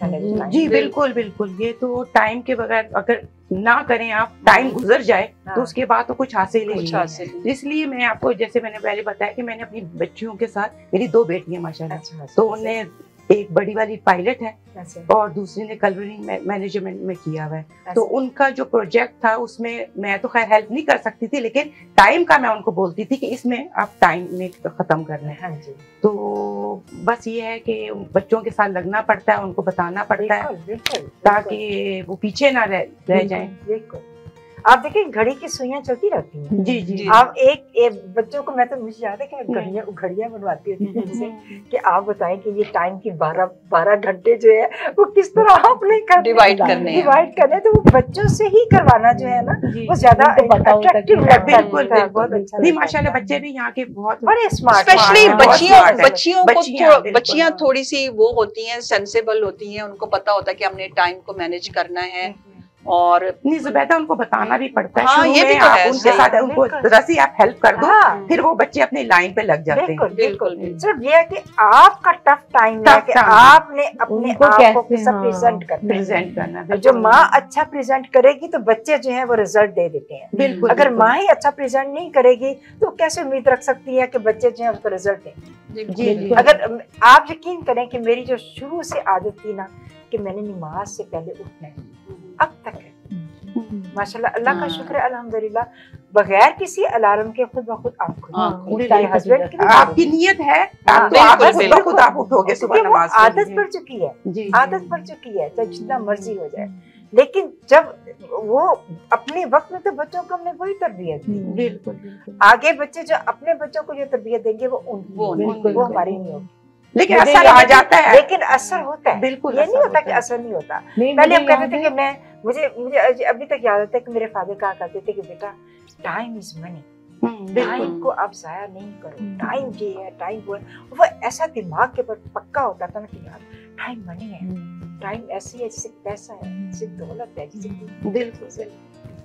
हैं है जी बिल्कुल बिल्कुल। ये तो टाइम के बगैर अगर ना करें आप टाइम गुजर जाए हाँ। तो उसके बाद तो कुछ हासिल ही नहीं है। हासिल इसलिए मैं आपको जैसे मैंने पहले बताया कि मैंने अपनी बच्चियों के साथ मेरी दो बेटियाँ माशाल्लाह। अच्छा, अच्छा, तो अच्छा, उन्हें एक बड़ी वाली पायलट है और दूसरी ने कलवरिंग मैनेजमेंट में किया हुआ है। तो उनका जो प्रोजेक्ट था उसमें मैं तो खैर हेल्प नहीं कर सकती थी लेकिन टाइम का मैं उनको बोलती थी कि इसमें आप टाइम में खत्म करना है। हाँ जी। तो बस ये है कि बच्चों के साथ लगना पड़ता है उनको बताना पड़ता है ताकि वो पीछे ना रह, रह जाएँ। आप देखिए घड़ी की सुइयाँ चलती रहती हैं। जी जी। आप एक, एक बच्चों को मैं तो मुझे याद है कि मैं घड़ियाँ घड़ियाँ बनवाती होती थी जिसे कि आप बताएँ कि ये टाइम की बारह बारह घंटे जो है वो किस तरह आपने कर Divide करने डिवाइड करने तो वो बच्चों से ही करवाना जो है ना वो ज़्यादा अट्रैक्टिव लगता है। बिल्कुल बहुत अच्छा नहीं माशाल्लाह बच्चे भी यहाँ के बहुत बड़े स्मार्ट स्पेशली बच्चियों बच्चियों को बच्चियाँ। थोड़ी सी वो होती हैं सेंसेबल होती हैं उनको पता होता है कि हमने टाइम को मैनेज करना है। और नहीं जुबैदा उनको बताना भी पड़ता है हाँ, ये भी तो आप है, उनके साथ उनको बिल्कुल। जरा सी आप हेल्प कर दो हाँ। फिर वो बच्चे अपनी लाइन पे लग जाते बिल्कुल हैं बिल्कुल। सिर्फ़ ये है कि आपका टफ टाइम है कि आपने अपने आप को कैसा हाँ, प्रेजेंट करना प्रेजेंट करना जो माँ अच्छा प्रेजेंट करेगी तो बच्चे जो है वो रिज़ल्ट दे देते हैं। बिल्कुल अगर माँ ही अच्छा प्रेजेंट नहीं करेगी तो कैसे उम्मीद रख सकती है कि बच्चे जो है उसको रिज़ल्ट दें जी अगर आप यकीन करें कि मेरी जो शुरू से आदत थी ना कि मैंने नमाज़ से पहले उठना है अब तक है माशाल्लाह अल्लाह का हाँ। शुक्र है अल्हम्दुलिल्लाह बगैर किसी अलार्म के खुद ब खुद आप खुद हाँ, आपकी नीयत है तो आदत पड़ चुकी है। आदत पड़ चुकी है चाहे जितना मर्ज़ी हो जाए। लेकिन जब वो अपने वक्त में तो बच्चों को हमने वही तरबियत दी। बिल्कुल आगे बच्चे जो अपने बच्चों को जो तरबियत देंगे वो उनकी वो हमारी नहीं होगी। लेकिन असर आ जाता है। लेकिन असर होता है। बिल्कुल ये नहीं होता कि असर नहीं होता। पहले हम कहते थे कि मैं मुझे मुझे अभी तक याद आता है कि मेरे फादर कहा करते थे कि बेटा time is money hmm, time को आप जाया नहीं करो। टाइम ये है टाइम वो है। वो ऐसा दिमाग के ऊपर पक्का होता था ना कि यार टाइम मनी है। टाइम ऐसी है जैसे पैसा है जैसे दौलत है जैसे बिल्कुल।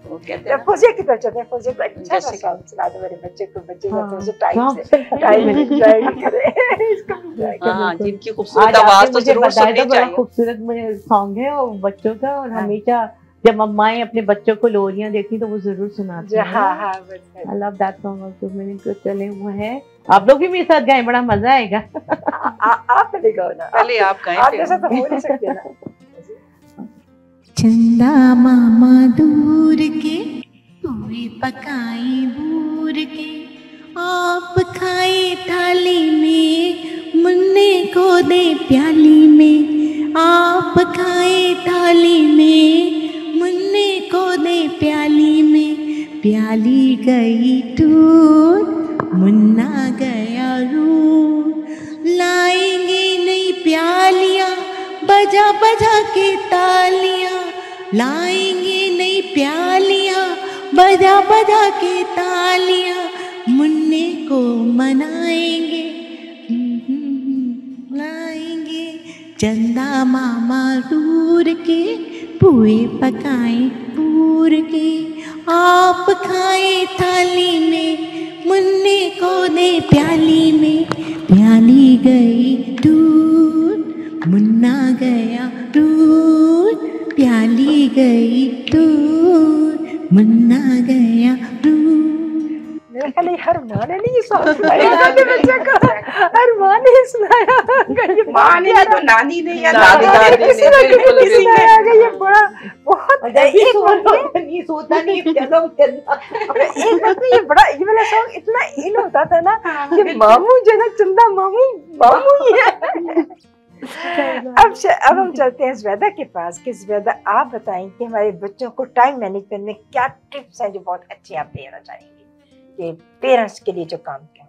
वो कहते हैं ना, फौजिया की तरफ़ चलते हैं फौजिया को अच्छा सा जैसे कि- दो मेरे बच्चे को बच्चे हाँ, जाते टाइम हाँ, से टाइम एंजॉय करे इसका enjoy करे। हाँ बिल्कुल। जिनकी खूबसूरत आवाज़ तो ज़रूर सुननी चाहिए। खूबसूरत मुझे सॉन्ग है और बच्चों का और हाँ। हमेशा जब मम्माएँ अपने बच्चों को लोरियाँ देती तो वो ज़रूर सुनाती हैं। हाँ हाँ बस बस। I love that song also मैंने चले हुए हैं। आप लोग भी मेरे साथ गाएँ बड़ा मज़ा आएगा। आप पहले गाओ ना। पहले आप गाएँ आप जैसा तो हो नहीं सकते ना। चंदा मामा दूर के पूरी पकाई बूर के। आप खाए थाली में, मुन्ने को दे प्याली में। आप खाए थाली में, मुन्ने को दे प्याली में। प्याली गई टूट, मुन्ना गया रू लाएँगे नई प्यालियाँ बजा बजा के तालियाँ लाएँगे नई प्यालियाँ। बजा बजा के तालियाँ मुन्ने को मनाएँगे। लाएँगे। चंदा मामा दूर के, पुए पकाए पूर के। आप खाए थाली में, मुन्ने को दे प्याली में। प्याली गई दूर मुन्ना गया दूर प्याली गई दूर मुन्ना गया दूर है हर माँ ने नहीं सुनाया बच्चे को हर माँ ने सुनाया माँ ने तो नानी ने या दादी ने ने बिल्कुल किसी ने ये बड़ा बहुत एक नहीं सोता नहीं चलो चलो। एक वक्त ये बड़ा ये वाला सॉन्ग इतना इन होता था ना कि मामू जो है ना चंदा मामू मामू ही है। अब अब हम चलते हैं ज्वेदा के पास कि ज्वेदा आप बताएँ कि हमारे बच्चों को टाइम मैनेजमेंट में क्या टिप्स हैं जो बहुत अच्छे आप देना चाहेंगे कि पेरेंट्स के लिए जो काम किया?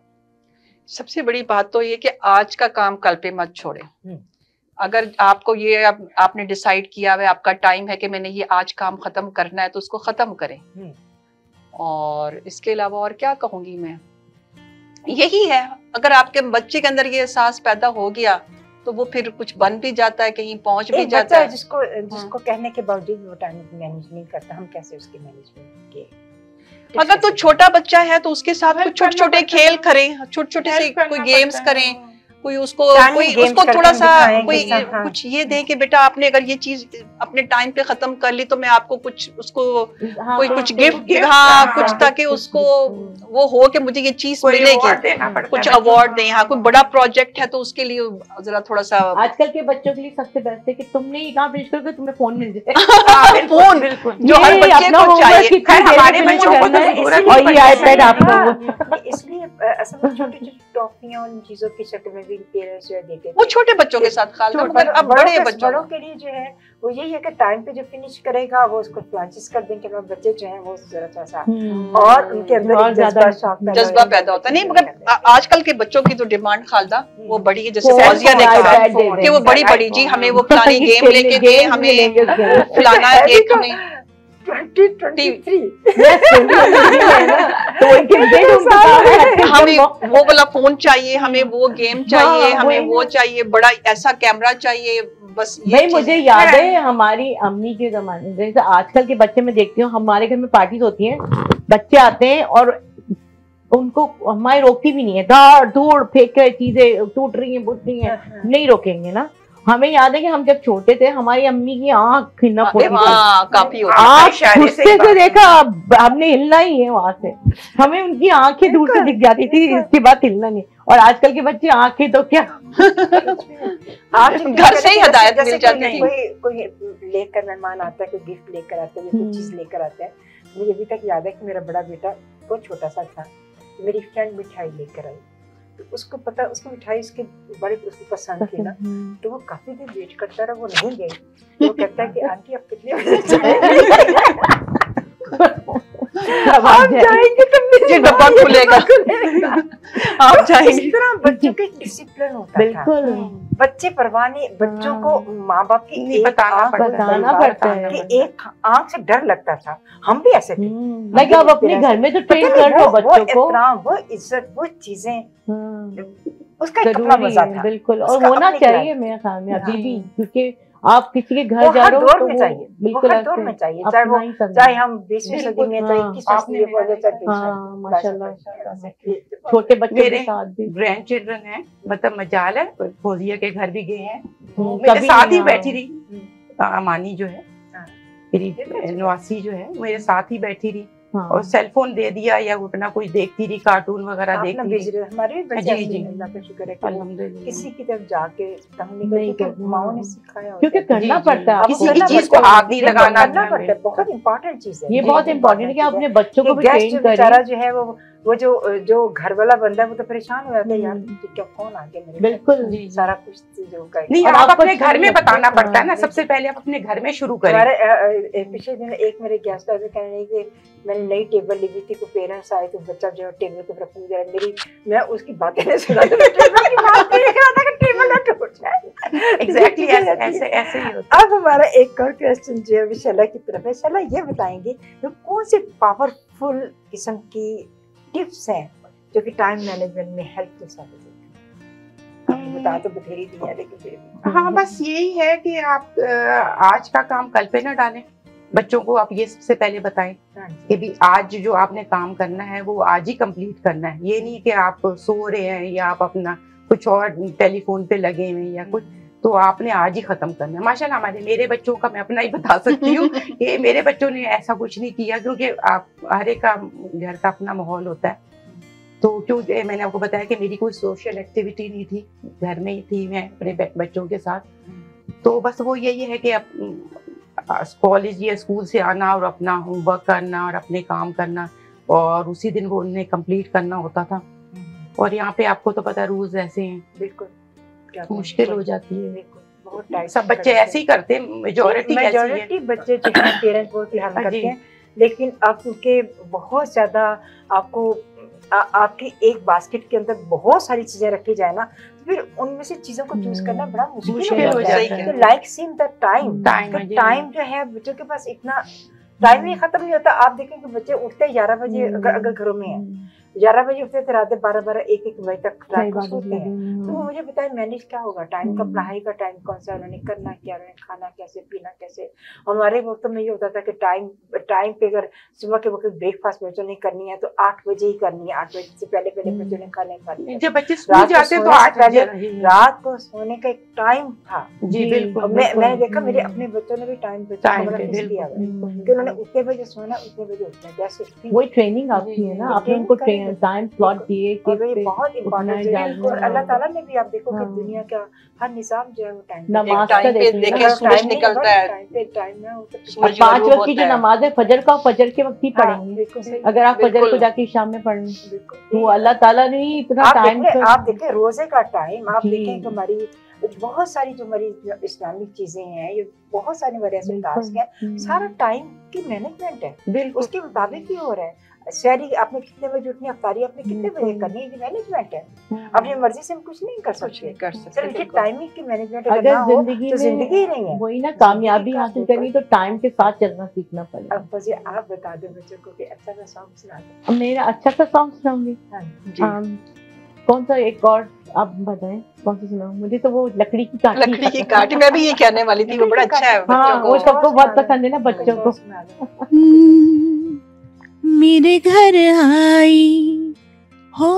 सबसे बड़ी बात तो ये कि आज का काम कल पे मत छोड़े। हम्म। अगर आपको ये आप, आपने डिसाइड किया हुआ है आपका टाइम है कि मैंने ये आज काम खत्म करना है तो उसको खत्म करें। हम्म। और इसके अलावा और क्या कहूँगी मैं? यही है अगर आपके बच्चे के अंदर ये एहसास पैदा हो गया तो वो फिर कुछ बन भी जाता है कहीं पहुँच भी जाता है। जिसको जिसको हाँ। कहने के बावजूद वो टाइम मैनेज नहीं करता हम कैसे उसके मैनेजमेंट के अगर तो छोटा बच्चा है तो उसके साथ कुछ छोटे छोटे खेल करें छोटे छोटे से कोई गेम्स करें। कोई उसको कोई उसको थोड़ा सा कोई हाँ। कुछ ये दें कि बेटा आपने अगर ये चीज़ अपने टाइम पे खत्म कर ली तो मैं आपको कुछ उसको हाँ, कोई तो- कुछ गिफ्ट gift, हाँ हाँ, कुछ हाँ, ताकि उसको वो हो कि मुझे ये चीज़ मिलेगी कुछ अवार्ड। दें हाँ कोई बड़ा प्रोजेक्ट है तो उसके लिए जरा थोड़ा सा आजकल के बच्चों के लिए सबसे बेस्ट है कि तुमने ये काम फिनिश करोगे तुम्हें फ़ोन मिल जाए हाँ, फ़ोन जो हर बच्चे को चाहिए हमारे बच्चों को तो है, और ये iPad है। आपको हाँ, इसलिए छोटी छोटी टॉफियाँ उन चीज़ों की शक्ल में वो छोटे बच्चों के साथ खाल छोटे- मगर अब बड़े बच्चों बड़ों के। लिए जो है वो यही है कि टाइम पे जो फिनिश करेगा वो उसको फ्लांचेस कर देंगे हमारे बच्चे जो हैं वो जरा सा सा। और उनके अंदर जज्बा ज़्यादा पैदा जज्बा पैदा होता है। नहीं मगर। आजकल के बच्चों की जो डिमांड खालदा वो बड़ी है जैसे फौजिया ने कहा कि वो बड़ी बड़ी जी हमें वो फलानी गेम लेके दे हमें। फलाना एक तो- हमें हमें वो वाला फ़ोन चाहिए हमें वो गेम चाहिए हाँ, हमें वो चाहिए बड़ा ऐसा कैमरा चाहिए बस भाई मुझे याद है हमारी अम्मी के जमाने जैसे आजकल के बच्चे मैं देखती हूँ हमारे घर में पार्टीज़ होती हैं बच्चे आते हैं और उनको हमारी रोकती भी नहीं है। धाड़ धूड़ फेंक के चीज़ें टूट रही हैं बुट रही हैं। नहीं रोकेंगे ना। हमें याद है कि हम जब छोटे थे हमारी अम्मी की आँख हाँ काफ़ी आँख गुस्से से देखा अब हमने हिलना ही है वहाँ से। हमें उनकी आँखें दूर से दिख जाती थी इसके बाद हिलना नहीं। और आजकल के बच्चे आँखें तो क्या? घर से ही हिदायत जैसे मिल कोई- जाती थी। कोई कोई लेकर मेहमान आता है कोई गिफ्ट लेकर आता है कोई हम्म। चीज़ लेकर आता है मुझे अभी तक याद है कि मेरा बड़ा बेटा बहुत छोटा सा था मेरी फ्रेंड मिठाई लेकर आई। तो उसको पता उसको मिठाई उसके बड़े उसको पसंद थी ना तो वो काफ़ी देर वेट करता रहा वो नहीं गई। वो कहता है कि आंटी आप कितने बजे आप जाएँगे। तो ये डब्बा खुलेगा। आप तो जाएँगे। इस तरह बच्चों का एक डिसिप्लिन होता बिल्कुल। बच्चे परवाह नहीं बच्चों को माँ बाप की बताना है। बताना पड़ता है। कि एक आँख से डर लगता था। हम भी ऐसे थे। लाइक आप अपने घर में तो ट्रेन कर वो- वो बच्चों को। वो इज़्ज़त वो चीज़ें। हाँ, उसका अपना मज़ा था। बिल्कुल। और होना चाहिए मेरे ख्याल में अभी हाँ। भी क्योंकि आप किसी के घर जा रहे हो तो में चाहिए बिल्कुल दौर में चाहिए चाहे वो ही चाहे हम बीसवीं सदी में चाहे हाँ, इक्कीसवीं सदी में चाहे तेईसवीं हाँ। माशाल्लाह। छोटे बच्चों के साथ भी। ग्रैंड चिल्ड्रन है मतलब मजाल है फौजिया के घर भी गए हैं। हम्म, मेरे कभी साथ ही हाँ। बैठी रही। अमानी जो है हाँ। मेरी नवासी जो है मेरे साथ ही बैठी रही। हाँ। और सेलफोन दे दिया या अपना कुछ देखती रही कार्टून वगैरह देखती रही। हमारे भी बच्चे जी, जी। अल्लाह का शुक्र है किसी की तरफ़ जाके तंग नहीं माओ ने हाँ। सिखाया क्योंकि करना। पड़ता है किसी की चीज़ को आग नहीं लगाना पड़ता है बहुत इंपॉर्टेंट चीज़ है। ये बहुत इंपॉर्टेंट इम्पोर्टेंट है कि आपने अपने बच्चों को भी ट्रेन करें। जो है वो वो जो जो घर वाला बंदा है वो तो परेशान हो जाता है यार हम्म। क्या कौन आ गया मेरे बिल्कुल। सारा कुछ जो का नहीं आप अपने घर में बताना पड़ता है ना हाँ, सबसे पहले आप अपने घर में शुरू करें। अ, अ, ए, पिछले दिन एक मेरे गेस्ट आए थे कहने लगे कि मैंने नई टेबल ली हुई थी कोई पेरेंट्स आए तो बच्चा जो है टेबल के ऊपर कूद गया मेरी मैं उसकी बातें नहीं सुना तो की रहा कि एग्जैक्टली ऐसे ऐसे ही होता अब हमारा एक और क्वेश्चन जो है विशाला की तरफ़ है। शाला ये बताएँगे कि कौन से पावरफुल किस्म की टिप्स हैं जो कि टाइम मैनेजमेंट में हेल्पफुल साबित होती हैं। बता तो बथेरी है लेकिन है हाँ बस यही है कि आप आज का काम कल पे ना डालें। बच्चों को आप ये सबसे पहले बताएँ हाँ कि भी आज जो आपने काम करना है वो आज ही कंप्लीट करना है। ये नहीं कि आप सो रहे हैं या आप अपना कुछ और टेलीफोन पे लगे हुए या कुछ। तो आपने आज ही खत्म करना है। माशाल्लाह हमारे मेरे बच्चों का मैं अपना ही बता सकती हूँ कि मेरे बच्चों ने ऐसा कुछ नहीं किया क्योंकि आप हर एक का घर का अपना माहौल होता है। तो क्यों मैंने आपको बताया कि मेरी कोई सोशल एक्टिविटी नहीं थी घर में ही थी मैं अपने बच्चों के साथ। तो बस वो यही है कि कॉलेज या स्कूल से आना और अपना होमवर्क करना और अपने काम करना और उसी दिन वो उन्हें कंप्लीट करना होता था। और यहाँ पे आपको तो पता रूल्स ऐसे हैं। बिल्कुल। मुश्किल हो जाती है। बहुत सब बच्चे ऐसे ही करते हैं मेजोरिटी मेजोरिटी बच्चे जो है पेरेंट्स बहुत ध्यान हाँ करते हैं। लेकिन आपके बहुत ज़्यादा आपको आ, आपकी एक बास्केट के अंदर बहुत सारी चीज़ें रखी जाए ना तो फिर उनमें से चीज़ों को चूज़ करना बड़ा मुश्किल, हो जाता है। तो like scene the time time जो है। बच्चों के पास इतना टाइम ही खत्म नहीं होता। आप देखें कि बच्चे उठते ग्यारह बजे अगर अगर घरों में है। ग्यारह बजे उठते थे रात बारह बारह एक एक बजे तक रात को सोते हैं तो वो मुझे बताया मैनेज क्या होगा टाइम का। पढ़ाई का टाइम कौन सा उन्होंने करना क्या उन्होंने खाना कैसे पीना कैसे हमारे वक्त में ये होता था कि टाइम टाइम पे अगर सुबह के वक्त ब्रेकफास्ट बच्चों ने करनी है तो आठ बजे ही करनी है आठ बजे से पहले पहले। बच्चों ने खाने है जब बच्चे रात को जाते तो सोने आठ बजे रात को सोने का एक टाइम था जी बिल्कुल मैं मैंने देखा मेरे। अपने बच्चों ने भी टाइम। कि उन्होंने उतने बजे सोना उतने बजे उठना जैसे वही ट्रेनिंग आपकी है ना आपने उनको ट्रेनिंग टाइम स्लॉट दिए कि बहुत उठना इम्पोर्टेंट है, और अल्लाह ताला ने भी आप देखो कि हाँ। दुनिया का हर निज़ाम जो है वो टाइम नमाज़ टाइम का पे देखिए सूरज निकलता है। टाइम पे टाइम में होता है। सूरज पाँच वक्त की जो नमाज़ है फजर का फजर के वक्त ही हाँ, पढ़ेंगे। अगर आप फजर को जाके शाम में पढ़ तो अल्लाह ताला ने ही इतना आप टाइम देखें आप देखें रोज़े का टाइम आप। देखें हमारी बहुत सारी जो हमारी इस्लामिक चीज़ें हैं ये बहुत सारे हमारे ऐसे टास्क हैं। सारा टाइम की मैनेजमेंट है। उसके मुताबिक ही हो रहा है। शहरी आपने कितने बजे उठनी अफ्तारी आपने कितने बजे करनी है? ये मैनेजमेंट है। हम्म। अपनी मर्ज़ी से हम कुछ नहीं कर सकते। कर सिर्फ़ सकते ये टाइमिंग की मैनेजमेंट अगर ज़िंदगी तो ज़िंदगी ही नहीं है। वही ना कामयाबी हासिल करनी तो टाइम के साथ चलना सीखना पड़ेगा। अब बस आप बता दो बच्चों को कि अच्छा सा सॉन्ग सुना दो। मेरा अच्छा सा सॉन्ग सुनाऊँगी। हाँ, कौन सा एक और आप बताएँ कौन सा सुनाऊं? मुझे तो वो लकड़ी की काठी। लकड़ी की काठी मैं भी ये कहने वाली थी वो बड़ा अच्छा है हाँ वो को सबको बहुत पसंद है ना बच्चों को सुना दो। हम्म, मेरे घर आई। हो,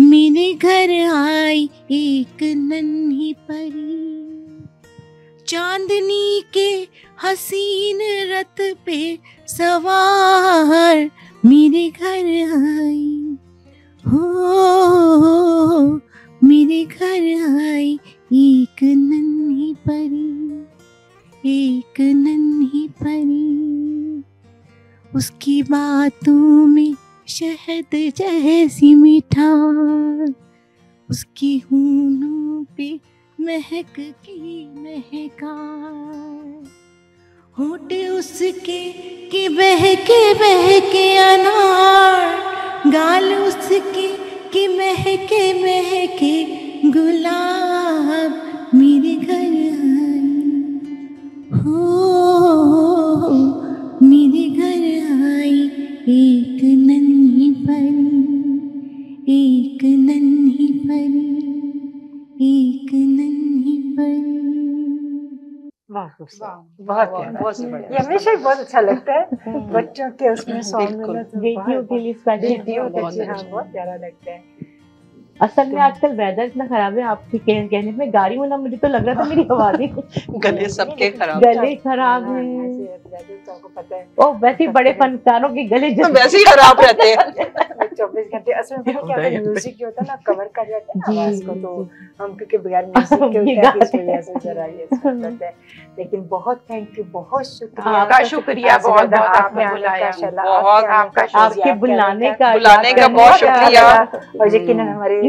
मेरे घर आई एक नन्ही परी। चांदनी के हसीन रथ पे सवार मेरे घर आई। हो, मेरे घर आई एक नन्ही परी, एक नन्ही परी। उसकी बातों में शहद जैसी मिठास, उसकी हूनों पे महक की महका होठ उसके के बहके बहके अनार, गाल उसके के महके महके गुलाब। खूबसूरत बहुत बहुत ये हमेशा ही बहुत अच्छा लगता है। बच्चों के उसमें सॉन्ग बिल्कुल। तो बेटियों के लिए बेटियों के लिए हाँ अच्छा। बहुत प्यारा लगता है। असल में आजकल वेदर इतना खराब है आपके कह- कहने में गाड़ी में ना मुझे तो लग रहा था मेरी आवाज़ ही गले सबके खराब गले खराब हाँ, हैं। तो पता है। ओ वैसे ही बड़े फनकारों के गले तो वैसे ही खराब रहते हैं। चौबीस घंटे असल में क्या होता है म्यूज़िक जो होता है ना कवर कर जाता है आवाज़ को तो हम क्योंकि बगैर म्यूज़िक के होते हैं तो इस गाते वजह से जरा ये सब होता लेकिन बहुत थैंक यू बहुत शुक्रिया। आपका शुक्रिया बहुत बहुत आपने बुलाया। बहुत आपके आपका आपके बुलाने का बुलाने का बहुत शुक्रिया। और यकीनन हमारे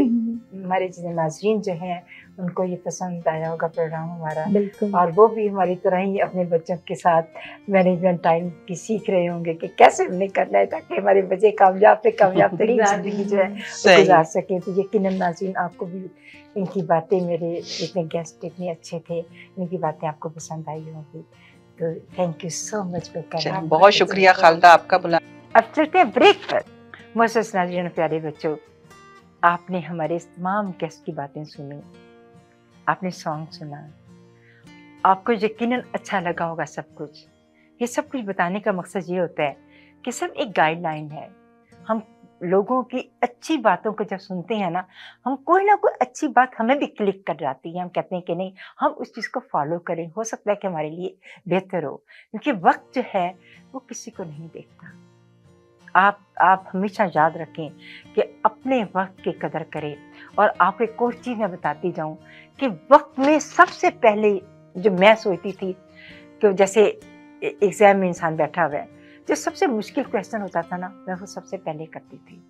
हमारे जितने नाजरीन जो हैं उनको ये पसंद आया होगा प्रोग्राम हमारा। बिल्कुल। और वो भी हमारी तरह ही अपने बच्चों के साथ मैनेजमेंट टाइम की सीख रहे होंगे कि कैसे उन्हें करना है ताकि हमारे बच्चे कामयाब से कामयाब तरीन ज़िंदगी जो है गुजार सकें। तो यकीन नाजीन आपको भी इनकी बातें मेरे इतने गेस्ट इतने अच्छे थे इनकी बातें आपको पसंद आई होंगी। तो थैंक यू सो मच बहुत शुक्रिया खालदा आपका बुला अब चलते हैं ब्रेक पर। मोसस नाजरीन प्यारे बच्चों आपने हमारे तमाम गेस्ट की बातें सुनी, आपने सॉन्ग सुना। आपको यकीनन अच्छा लगा होगा सब कुछ। ये सब कुछ बताने का मकसद ये होता है कि सब एक गाइडलाइन है। हम लोगों की अच्छी बातों को जब सुनते हैं ना, हम कोई ना कोई अच्छी बात हमें भी क्लिक कर जाती है। हम कहते हैं कि नहीं, हम उस चीज़ को फॉलो करें, हो सकता है कि हमारे लिए बेहतर हो। क्योंकि वक्त जो है, वो किसी को नहीं देखता। आप आप हमेशा याद रखें कि अपने वक्त की कदर करें। और आपको एक और चीज़ मैं बताती जाऊँ कि वक्त में सबसे पहले जो मैं सोचती थी कि जैसे एग्ज़ाम में इंसान बैठा हुआ है, जो सबसे मुश्किल क्वेश्चन होता था ना, मैं वो सबसे पहले करती थी।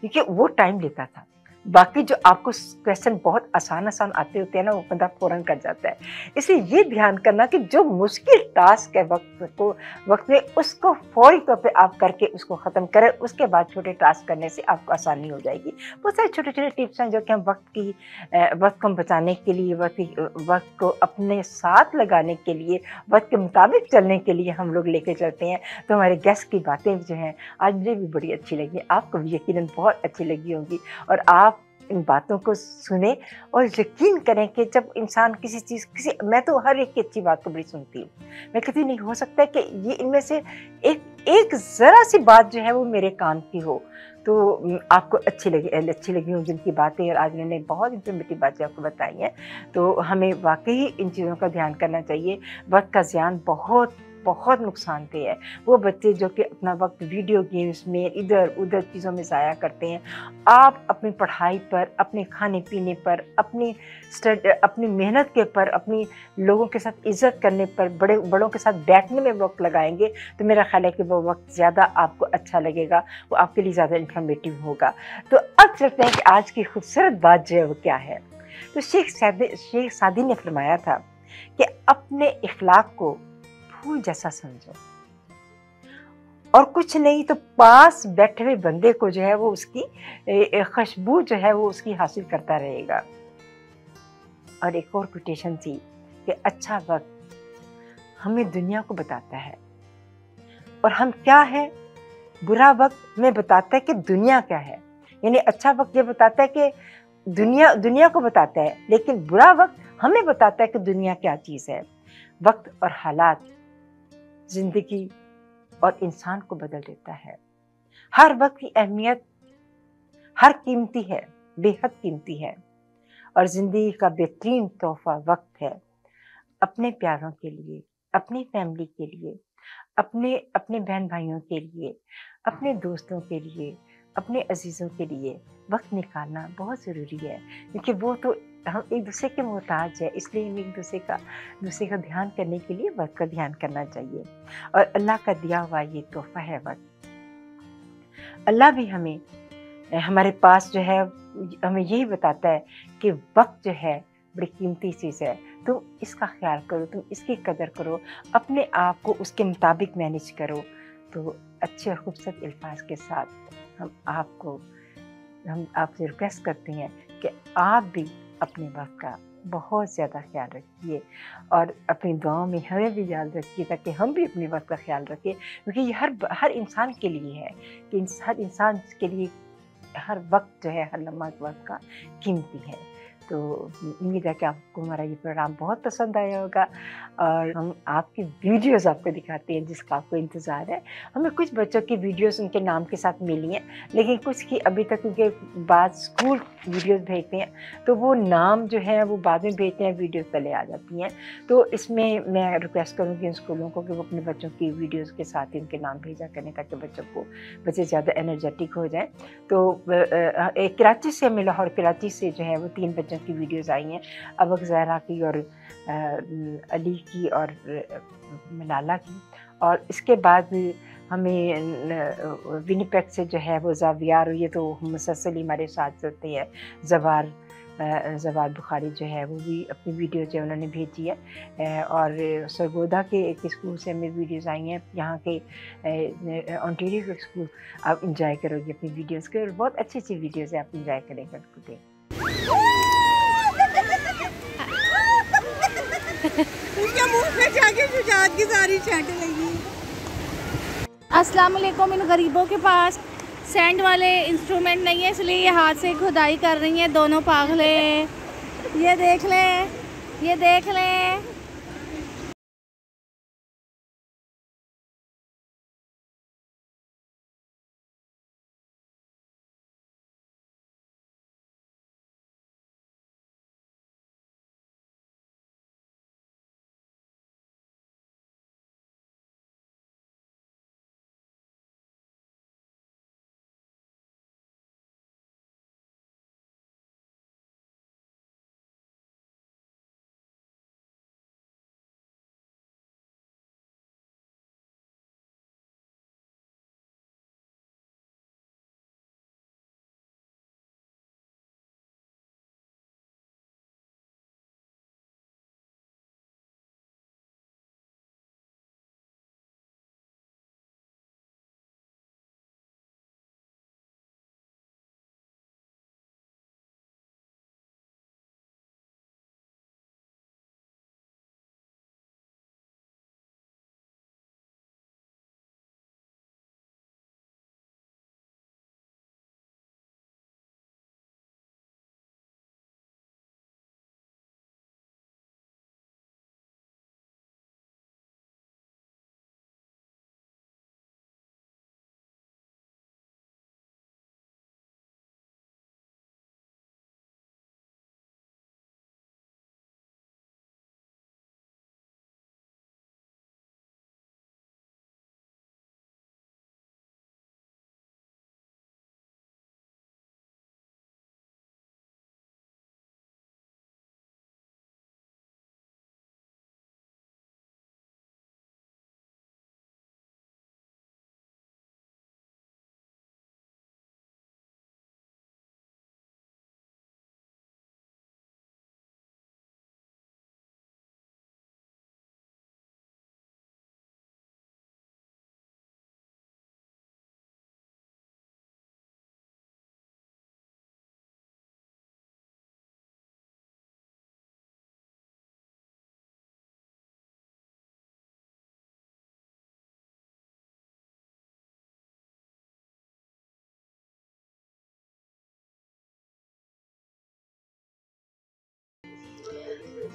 क्योंकि वो टाइम लेता था। बाकी जो आपको क्वेश्चन बहुत आसान आसान आते होते हैं ना, वो बंदा फ़ौरन कर जाता है। इसलिए ये ध्यान करना कि जो मुश्किल टास्क है वक्त को, वक्त में उसको फौरी तौर पे आप करके उसको ख़त्म करें, उसके बाद छोटे टास्क करने से आपको आसानी हो जाएगी। बहुत सारे छोटे छोटे टिप्स हैं जो कि हम वक्त की वक्त को बचाने के लिए, वक्त वक्त को अपने साथ लगाने के लिए, वक्त के मुताबिक चलने के लिए हम लोग लेके चलते हैं। तो हमारे गेस्ट की बातें जो हैं, आज मुझे भी बड़ी अच्छी लगी। आपको भी यकीन बहुत अच्छी लगी होंगी। और आप इन बातों को सुने और यकीन करें कि जब इंसान किसी चीज़, किसी, मैं तो हर एक की अच्छी बात को बड़ी सुनती हूँ। मैं कहती नहीं, हो सकता है कि ये इनमें से एक एक ज़रा सी बात जो है वो मेरे कान की हो। तो आपको अच्छी लगी अच्छी लगी होंगी जिनकी बातें और आज मैंने बहुत इंफॉर्मेटिव बातें आपको बताई हैं। तो हमें वाकई इन चीज़ों का ध्यान करना चाहिए। वक्त का ज्ञान बहुत बहुत नुकसान नुकसानदेह है। वो बच्चे जो कि अपना वक्त वीडियो गेम्स में इधर उधर चीज़ों में ज़ाया करते हैं, आप अपनी पढ़ाई पर, अपने खाने पीने पर, अपनी स्टड अपनी मेहनत के पर, अपनी लोगों के साथ इज़्ज़त करने पर, बड़े, बड़ों के साथ बैठने में वक्त लगाएँगे तो मेरा ख्याल है कि वो वक्त ज़्यादा आपको अच्छा लगेगा, वो आपके लिए ज़्यादा इन्फॉर्मेटिव होगा। तो अब चलते हैं कि आज की खूबसूरत बात जो है वो क्या है। तो शेख सादी शेख सादी ने फरमाया था कि अपने इखलाक को फूल जैसा समझो। और कुछ नहीं तो पास बैठे हुए बंदे को जो है वो उसकी खुशबू जो है वो उसकी हासिल करता रहेगा। और एक और कोटेशन थी कि अच्छा वक्त हमें दुनिया को बताता है। और हम क्या है? बुरा वक्त में बताता है कि दुनिया क्या है। यानी अच्छा वक्त ये बताता है कि दुनिया दुनिया को बताता है, लेकिन बुरा वक्त हमें बताता है कि दुनिया क्या चीज़ है। वक्त और हालात ज़िंदगी और इंसान को बदल देता है। हर वक्त की अहमियत, हर कीमती है, बेहद कीमती है और ज़िंदगी का बेहतरीन तोहफा वक्त है अपने प्यारों के लिए, अपनी फैमिली के लिए, अपने अपने बहन भाइयों के लिए, अपने दोस्तों के लिए, अपने अजीज़ों के लिए। वक्त निकालना बहुत ज़रूरी है, क्योंकि वो तो हम एक दूसरे के मोहताज है, इसलिए हमें एक दूसरे का दूसरे का ध्यान करने के लिए वक्त का ध्यान करना चाहिए। और अल्लाह का दिया हुआ ये तोहफा है वक्त। अल्लाह भी हमें, हमारे पास जो है, हमें यही बताता है कि वक्त जो है, बड़ी कीमती चीज़ है। तुम इसका ख्याल करो, तुम इसकी कदर करो, अपने आप को उसके मुताबिक मैनेज करो। तो अच्छे और खूबसूरत अल्फाज के साथ हम आपको, हम आपसे रिक्वेस्ट करते हैं कि आप भी अपने वक्त का बहुत ज़्यादा ख्याल रखिए और अपनी दुआओं में हमें भी याद रखिए ताकि हम भी अपने वक्त का ख्याल रखें, क्योंकि ये हर हर इंसान के लिए है कि हर इंसान के लिए हर वक्त जो है, हर लम्हा वक्त का कीमती है। तो उम्मीद है कि आपको हमारा ये प्रोग्राम बहुत पसंद आया होगा और हम आपकी वीडियोस आपको दिखाते हैं जिसका आपको इंतज़ार है। हमें कुछ बच्चों की वीडियोस उनके नाम के साथ मिली हैं, लेकिन कुछ की अभी तक उनके बाद स्कूल वीडियोस भेजते हैं तो वो नाम जो है वो बाद में भेजते हैं, वीडियोस पहले आ जाती हैं। तो इसमें मैं रिक्वेस्ट करूँगी उन स्कूलों को कि वो अपने बच्चों की वीडियोज़ के साथ ही उनके नाम भेजा करें, ताकि बच्चों को, बच्चे ज़्यादा एनर्जेटिक हो जाएँ। तो कराची से हमें लाहौर, कराची से जो है वो तीन बच्चों की वीडियोस आई हैं। अबक जहरा की और अली की और मलाला की। और इसके बाद हमें विनीपेक से जो है वो जावियार, ये तो मुसलसल हमारे साथ चलते हैं। जवार जवाद बुखारी जो है वो भी अपनी वीडियो जो उन्होंने भेजी है। और सरगोदा के एक स्कूल से हमें वीडियोस आई हैं। यहाँ के ऑन्टेरियो के स्कूल, आप इंजॉय करोगे अपनी वीडियोस के। और बहुत अच्छी अच्छी वीडियोस है, आप इंजॉय करेंगे उनको देख उसके मुँह जाके शुजात की सारी लगी। अस्सलाम वालेकुम, इन गरीबों के पास सैंड वाले इंस्ट्रूमेंट नहीं है, इसलिए ये हाथ से खुदाई कर रही हैं, दोनों पागले ये देख लें, ये देख लें।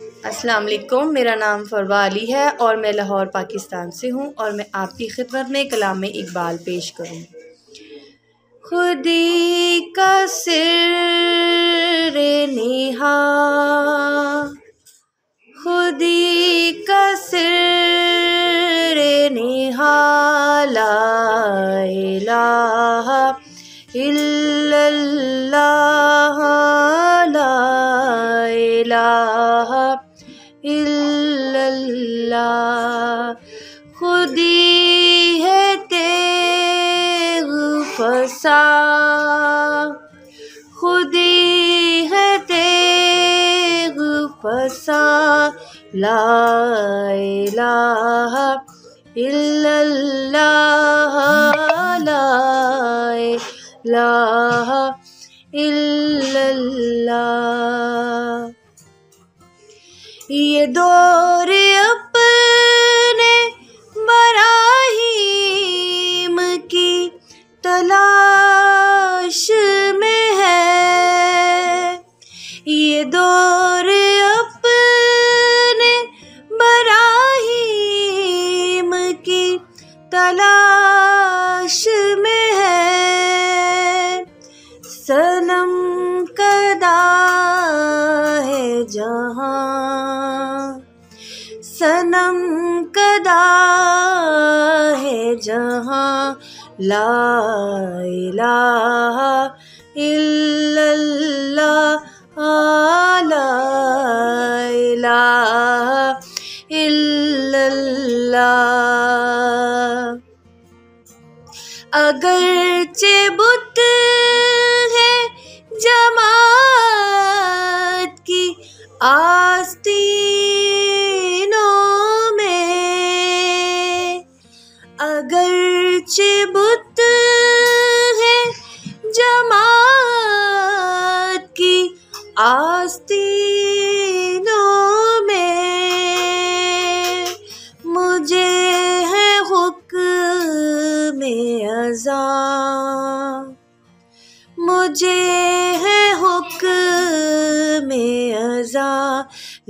अस्सलाम वालेकुम मेरा नाम फरवा अली है और मैं लाहौर, पाकिस्तान से हूँ और मैं आपकी खिदमत में कलाम इकबाल पेश करूँ खुदी का सिर निहा, खुदी का सिर निहा ला इल्लल्लाह ला इलाहा इल्लल्लाह। खुदी है तेग फसा। खुदी है तेग फसा। ला इलाहा इल्लल्लाह ला इलाहा इल्लल्लाह। ये दौर ला इलाहा इल्लल्लाह ला इलाहा इल्लल्लाह अगरचे बुत है जमात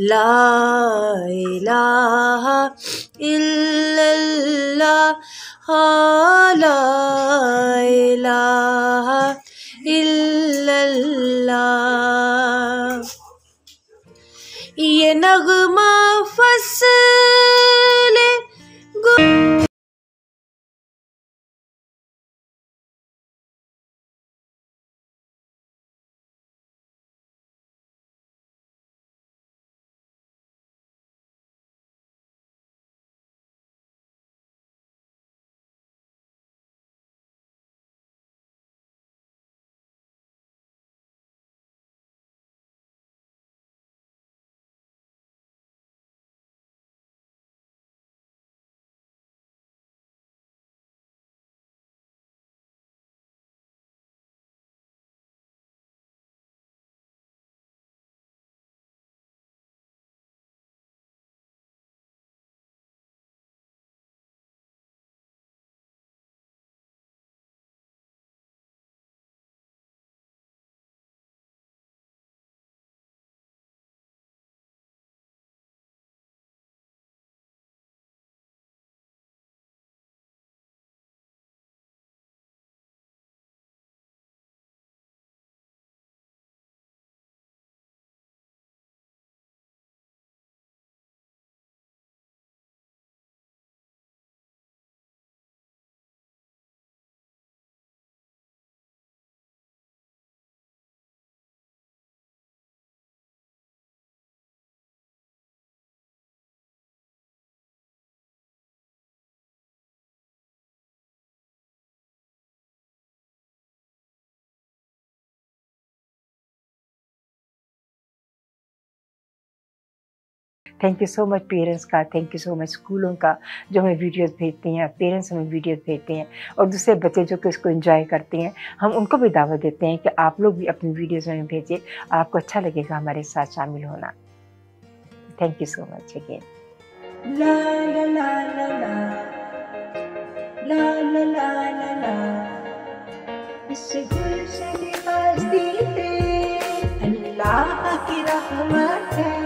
ला इलाहा इल्लल्लाह ला इलाहा इल्लल्लाह। ये नगमा फ़सल thank you so much parents का थैंक यू सो मच स्कूलों का, जो हमें वीडियोस भेजते हैं पेरेंट्स हमें वीडियोस भेजते हैं, और दूसरे बच्चे जो कि इसको एंजॉय करते हैं, हम उनको भी दावत देते हैं कि आप लोग भी अपनी वीडियोस हमें भेजिए। आपको अच्छा लगेगा हमारे साथ शामिल होना। Thank you so much again अल्लाह की रहमत है।